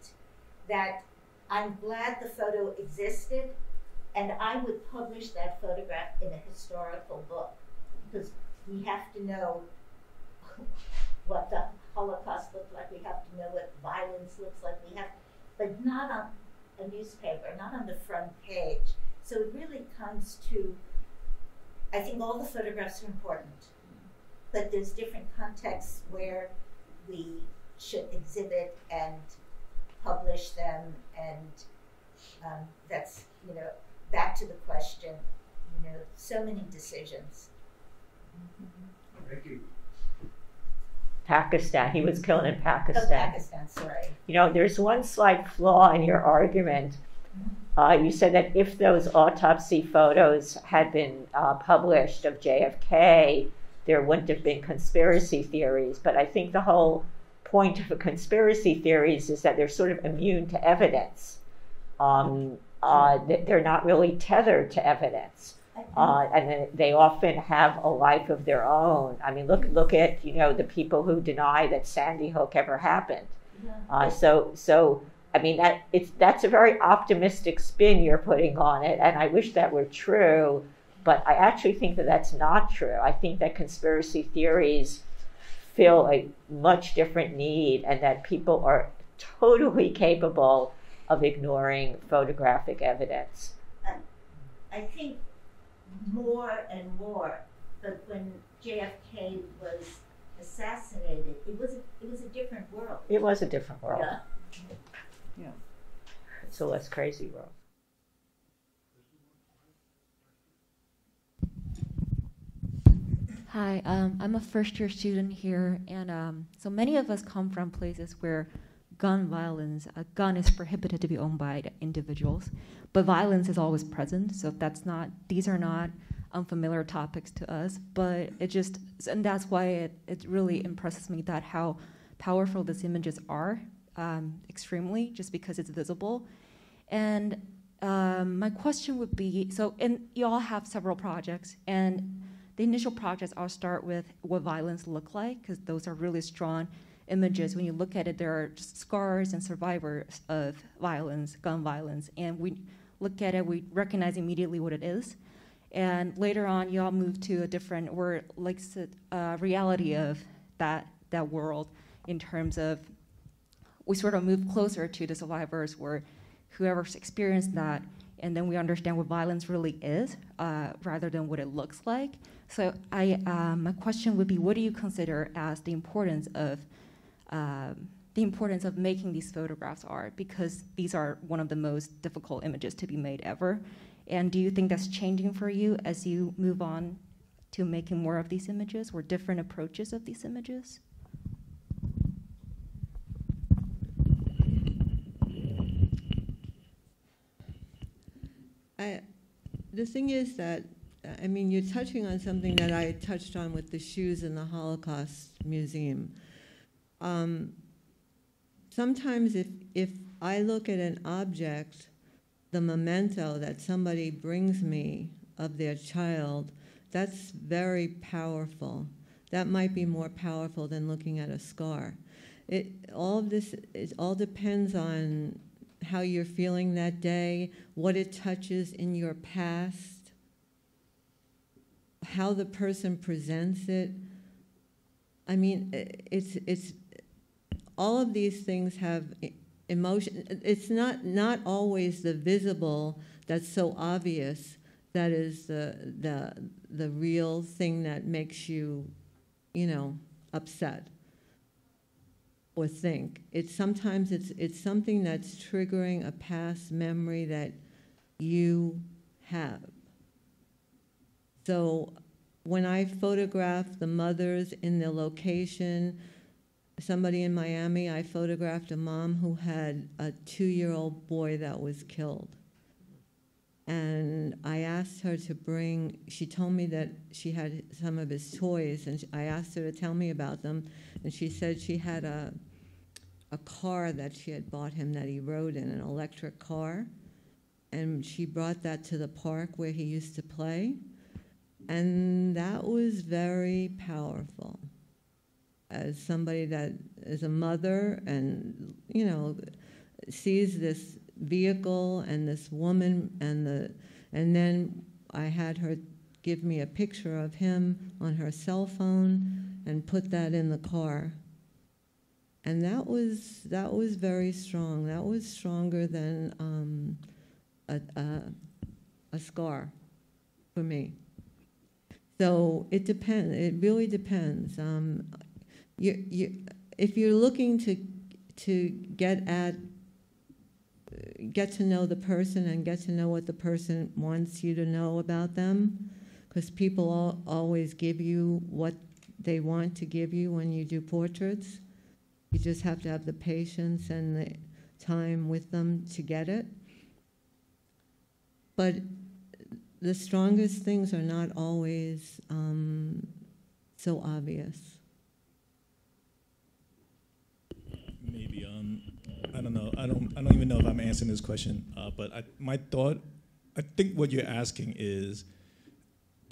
that I'm glad the photo existed, and I would publish that photograph in a historical book because we have to know what the Holocaust looked like. We have to know what violence looks like. We have, but not on a newspaper, not on the front page. So it really comes to. I think all the photographs are important, but there's different contexts where we should exhibit and publish them, and um, that's you know back to the question. You know, so many decisions. Thank you. Pakistan. He was killed in Pakistan. Oh, Pakistan, sorry. You know, there's one slight flaw in your argument. Uh, you said that if those autopsy photos had been uh, published of JFK, there wouldn't have been conspiracy theories. But I think the whole point of a conspiracy theories is that they're sort of immune to evidence. Um, uh, they're not really tethered to evidence. Uh, and they often have a life of their own. I mean, look look at you know the people who deny that Sandy Hook ever happened. Uh, so so I mean that it's that's a very optimistic spin you're putting on it, and I wish that were true. But I actually think that that's not true. I think that conspiracy theories fill a much different need, and that people are totally capable of ignoring photographic evidence. I think more and more. But when JFK was assassinated, it was a, it was a different world. It was a different world. Yeah. Yeah. It's a less crazy world. Hi, um, I'm a first year student here, and um, so many of us come from places where gun violence, a gun is prohibited to be owned by individuals, but violence is always present. So that's not; these are not unfamiliar topics to us. But it just, and that's why it, it really impresses me that how powerful these images are, um, extremely, just because it's visible. And um, my question would be: so, and you all have several projects, and the initial projects, I'll start with what violence look like, because those are really strong images. When you look at it, there are scars and survivors of violence, gun violence, and we look at it, we recognize immediately what it is. And later on, y'all move to a different, or like uh, reality of that that world in terms of we sort of move closer to the survivors, where whoever's experienced that, and then we understand what violence really is, uh, rather than what it looks like. So I, um, my question would be, what do you consider as the importance of um, the importance of making these photographs are? Because these are one of the most difficult images to be made ever. And do you think that's changing for you as you move on to making more of these images or different approaches of these images? I, the thing is that I mean, you're touching on something that I touched on with the shoes in the Holocaust Museum. Um, sometimes, if if I look at an object the memento that somebody brings me of their child, that's very powerful. That might be more powerful than looking at a scar. It, all of this, it all depends on how you're feeling that day, what it touches in your past, how the person presents it. I mean, it's, it's, all of these things have emotion. It's not, not always the visible that's so obvious that is the, the, the real thing that makes you, you know, upset or think. It's sometimes it's, it's something that's triggering a past memory that you have. So when I photographed the mothers in the location, somebody in Miami, I photographed a mom who had a two-year-old boy that was killed. And I asked her to bring, she told me that she had some of his toys, and I asked her to tell me about them. And she said she had a, a car that she had bought him that he rode in, an electric car. And she brought that to the park where he used to play. And that was very powerful. As somebody that is a mother and, you know, sees this vehicle and this woman and the, and then I had her give me a picture of him on her cell phone and put that in the car. And that was, that was very strong. That was stronger than um, a, a, a scar for me. So it depends. It really depends. Um, you, you, if you're looking to to get at get to know the person and get to know what the person wants you to know about them, because people all, always give you what they want to give you when you do portraits. You just have to have the patience and the time with them to get it. But the strongest things are not always um, so obvious. Maybe um, I don't know. I don't. I don't even know if I'm answering this question. Uh, but I, my thought, I think what you're asking is,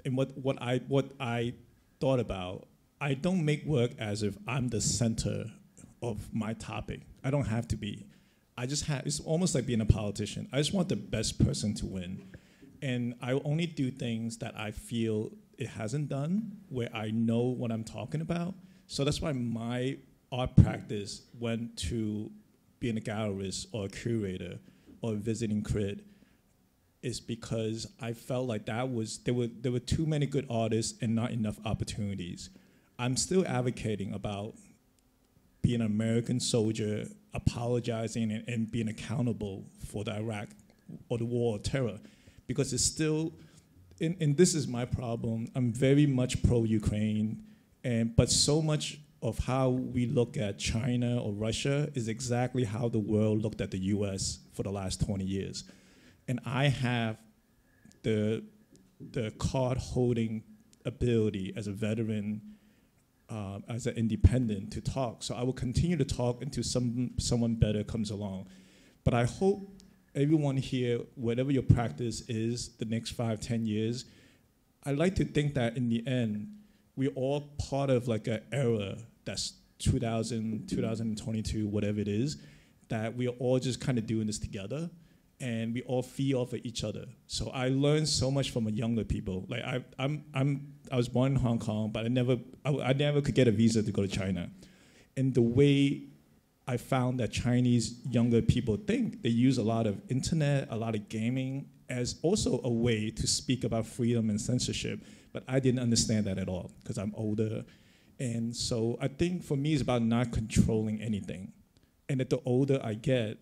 and what what I what I thought about. I don't make work as if I'm the center of my topic. I don't have to be. I just have. It's almost like being a politician. I just want the best person to win, and I only do things that I feel it hasn't done, where I know what I'm talking about. So that's why my art practice went to being a gallerist or a curator or visiting crit is because I felt like that was there were there were too many good artists and not enough opportunities. I'm still advocating about being an American soldier, apologizing and, and being accountable for the Iraq or the war of terror, because it's still, and, and this is my problem. I'm very much pro-Ukraine, and but so much of how we look at China or Russia is exactly how the world looked at the U.S. for the last 20 years, and I have the the card holding ability as a veteran uh, as an independent to talk. So I will continue to talk until some someone better comes along. But I hope everyone here, whatever your practice is, the next five, ten years, I like to think that in the end, we're all part of like an era that's 2000, 2022, whatever it is, that we're all just kind of doing this together and we all feed off of each other. So I learned so much from younger people. Like I, I'm, I'm, I was born in Hong Kong, but I never, I, I never could get a visa to go to China. And the way I found that Chinese younger people think, they use a lot of internet, a lot of gaming as also a way to speak about freedom and censorship. But I didn't understand that at all because I'm older. And so I think for me, it's about not controlling anything. And that the older I get,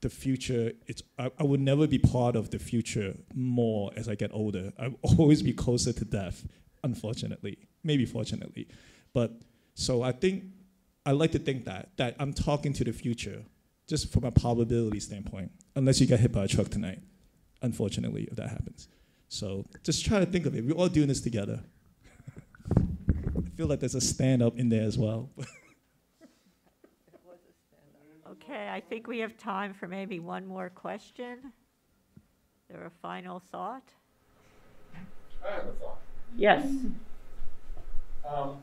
the future, it's, I, I would never be part of the future more as I get older. I will always be closer to death, unfortunately, maybe fortunately. But so I think, I like to think that, that I'm talking to the future, just from a probability standpoint, unless you get hit by a truck tonight, unfortunately, if that happens. So just try to think of it. We're all doing this together. I feel like there's a stand up in there as well. Okay, I think we have time for maybe one more question. there a final thought? I have a thought. Yes. Um,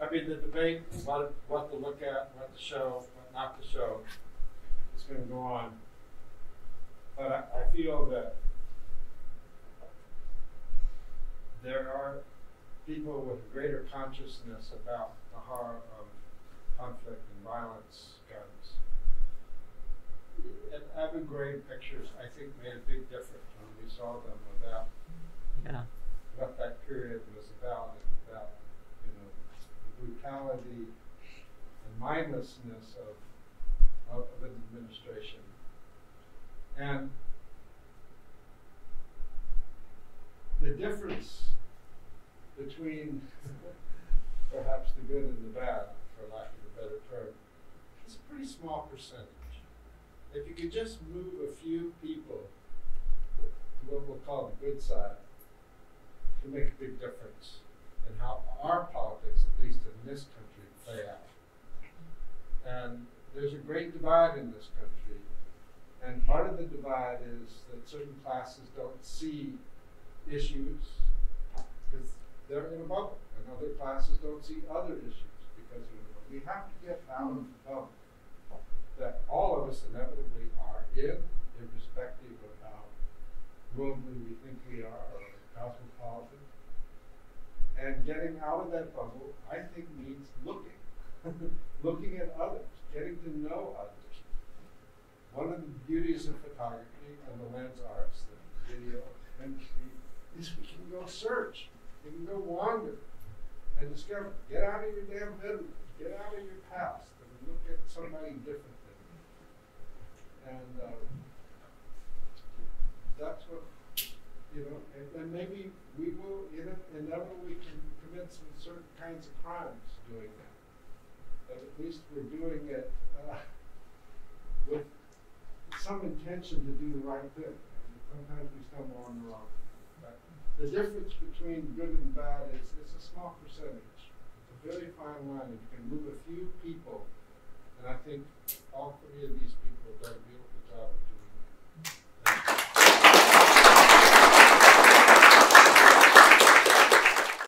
I mean, the debate, what, what to look at, what to show, what not to show, is gonna go on. But I, I feel that there are people with greater consciousness about the horror of conflict and violence, guns. Abu Ghraib pictures, I think, made a big difference when we saw them about Yeah. what that period was about, and about, you know, the brutality and mindlessness of, of, of an administration. And the difference between perhaps the good and the bad, for lack of a better term, is a pretty small percentage. If you could just move a few people to what we'll call the good side, it can make a big difference in how our politics, at least in this country, play out. And there's a great divide in this country. And part of the divide is that certain classes don't see issues because they're in a bubble, and other classes don't see other issues because they're in a bubble. We have to get out of the bubble that all of us inevitably are in, irrespective of how worldly we think we are or cosmopolitan. And getting out of that bubble, I think, means looking, looking at others, getting to know others. One of the beauties of photography and the lens arts, the video industry, is we can go search, we can go wander and discover. Get out of your damn bedroom, get out of your past, and look at somebody different. And um, that's what you know, and, and maybe we will ine- inevitably can commit some certain kinds of crimes doing that. But at least we're doing it uh, with some intention to do the right thing. And sometimes we stumble on the wrong. But the difference between good and bad is it's a small percentage. It's a very fine line. If you can move a few people, and I think all three of these people done a beautiful job